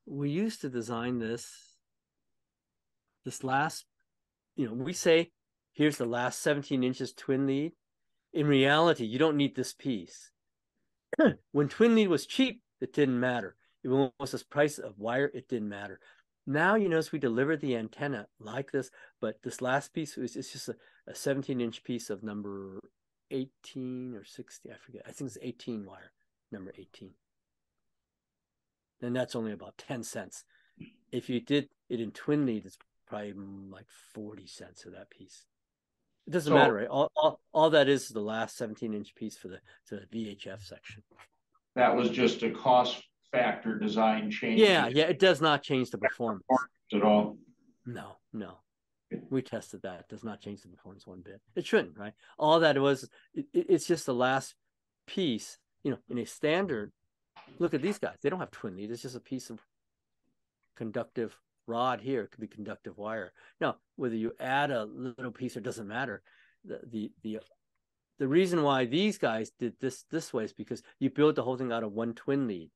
We used to design this this last you know we say here's the last 17 inches twin lead. In reality you don't need this piece. When twin lead was cheap it didn't matter. It was the price of wire it didn't matter now you notice we delivered the antenna like this but this last piece is it's just a, a 17 inch piece of number 18 or 60 i forget i think it's 18 wire number 18 then that's only about 10 cents. If you did it in twin lead, it's probably like 40 cents of that piece. It doesn't so, matter, right? All, all, all that is the last 17 inch piece for the, the VHF section. That was just a cost factor design change. Yeah, yeah, it does not change the performance at all. No, no. We tested that. It does not change the performance one bit. It shouldn't, right? All that was, it, it's just the last piece. You know, in a standard Look at these guys. They don't have twin lead. It's just a piece of conductive rod here. It could be conductive wire. Now, whether you add a little piece or doesn't matter. The the the the reason why these guys did this this way is because you build the whole thing out of one twin lead.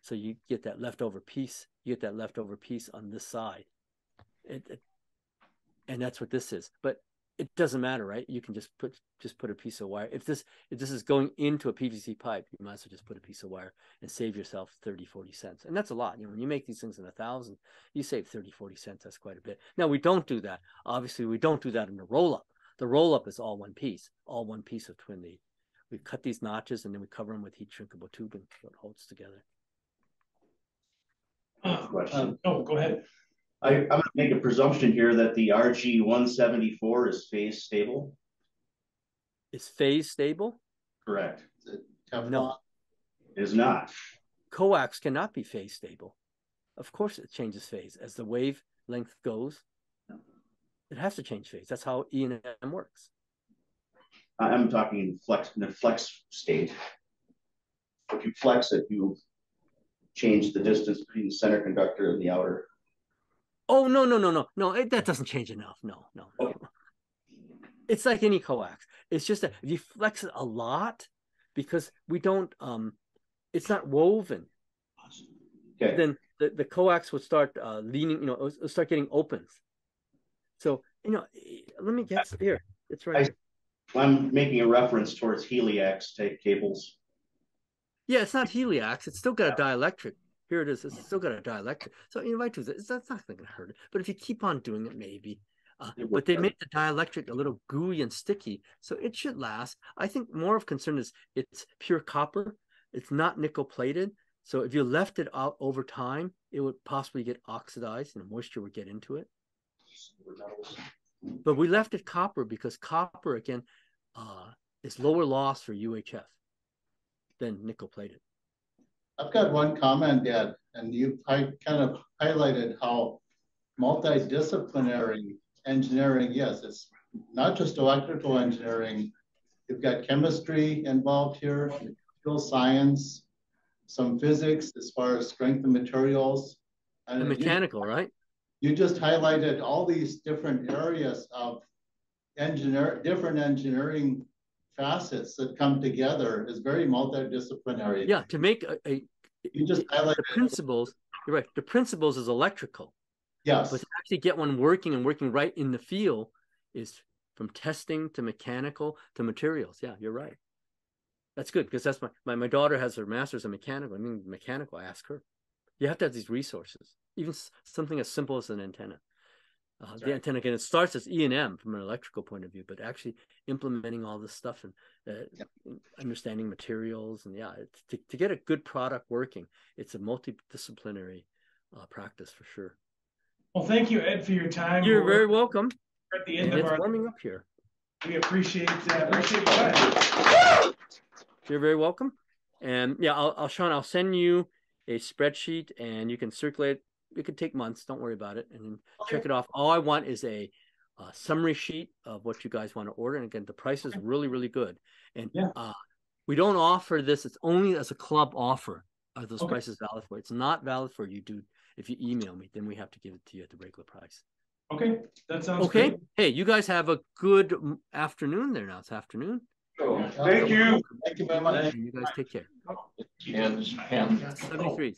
So you get that leftover piece. You get that leftover piece on this side. It, it, and that's what this is. But it doesn't matter, right? You can just put just put a piece of wire. If this if this is going into a PVC pipe, you might as well just put a piece of wire and save yourself 30, 40 cents. And that's a lot. You know, when you make these things in a thousand, you save 30, 40 cents. That's quite a bit. Now we don't do that. Obviously, we don't do that in the roll up. The roll up is all one piece, all one piece of twin lead. We cut these notches and then we cover them with heat shrinkable tubing so it holds together. Um, question. oh, go ahead. I, I'm gonna make a presumption here that the RG one seventy-four is phase stable, Is phase stable? correct? No. Is not. Coax cannot be phase stable. Of course, it changes phase as the wave length goes. It has to change phase. That's how E and M works. I- I'm talking in flex, in a flex state. If you flex it, you change the distance between the center conductor and the outer Oh no no no no no! It, that doesn't change enough. No no no. It's like any coax. It's just that if you flex it a lot, because we don't um, it's not woven. Okay. Then the, the coax would start uh, leaning. You know, it'll start getting opens. So you know, let me guess here. It's right. I, I'm making a reference towards Heliax type cables. Yeah, it's not Heliax. It's still got a dielectric here it is. It's still got a dielectric. So you invite to this. That's not going to hurt it. But if you keep on doing it, maybe. Uh, but they make the dielectric a little gooey and sticky, so it should last. I think more of concern is it's pure copper. It's not nickel plated. So if you left it out over time, it would possibly get oxidized and moisture would get into it. But we left it copper because copper again uh, is lower loss for UHF than nickel plated. I've got one comment, Ed, and you I kind of highlighted how multidisciplinary engineering, yes, it's not just electrical engineering. You've got chemistry involved here, fuel science, some physics as far as strength of materials. And And you- mechanical, right? you just highlighted all these different areas of engineer, different engineering facets that come together is very multidisciplinary. Yeah, to make a, a You just highlight the principles, you're right. The principles is electrical, yes, but to actually get one working and working right in the field is from testing to mechanical to materials. Yeah, you're right. That's good because that's my, my my daughter has her master's in mechanical. I mean, mechanical. I ask her. You have to have these resources, even something as simple as an antenna. Uh, the right. antenna again, it starts as E and M from an electrical point of view, but actually implementing all this stuff and uh, understanding materials and yeah, it's, to to get a good product working, it's a multidisciplinary uh, practice for sure. Well, thank you, Ed, for your time. You're We're very welcome. At the And end of it's our, warming up here. we appreciate, uh, appreciate. You're very welcome. And yeah, I'll, I'll Shaun, I'll send you a spreadsheet and you can circulate. It could take months. Don't worry about it. And then check it off. All I want is a, uh summary sheet of what you guys want to order. And again, the price is really, really good. And Yeah. uh, we don't offer this. It's only as a club offer are those Okay. prices valid for. It's not valid for you do if you email me, then we have to give it to you at the regular price. Okay, that sounds Okay. great. Hey, you guys have a good afternoon there now. It's afternoon. Thank you. Thank you very much. You guys take care. And, and 73.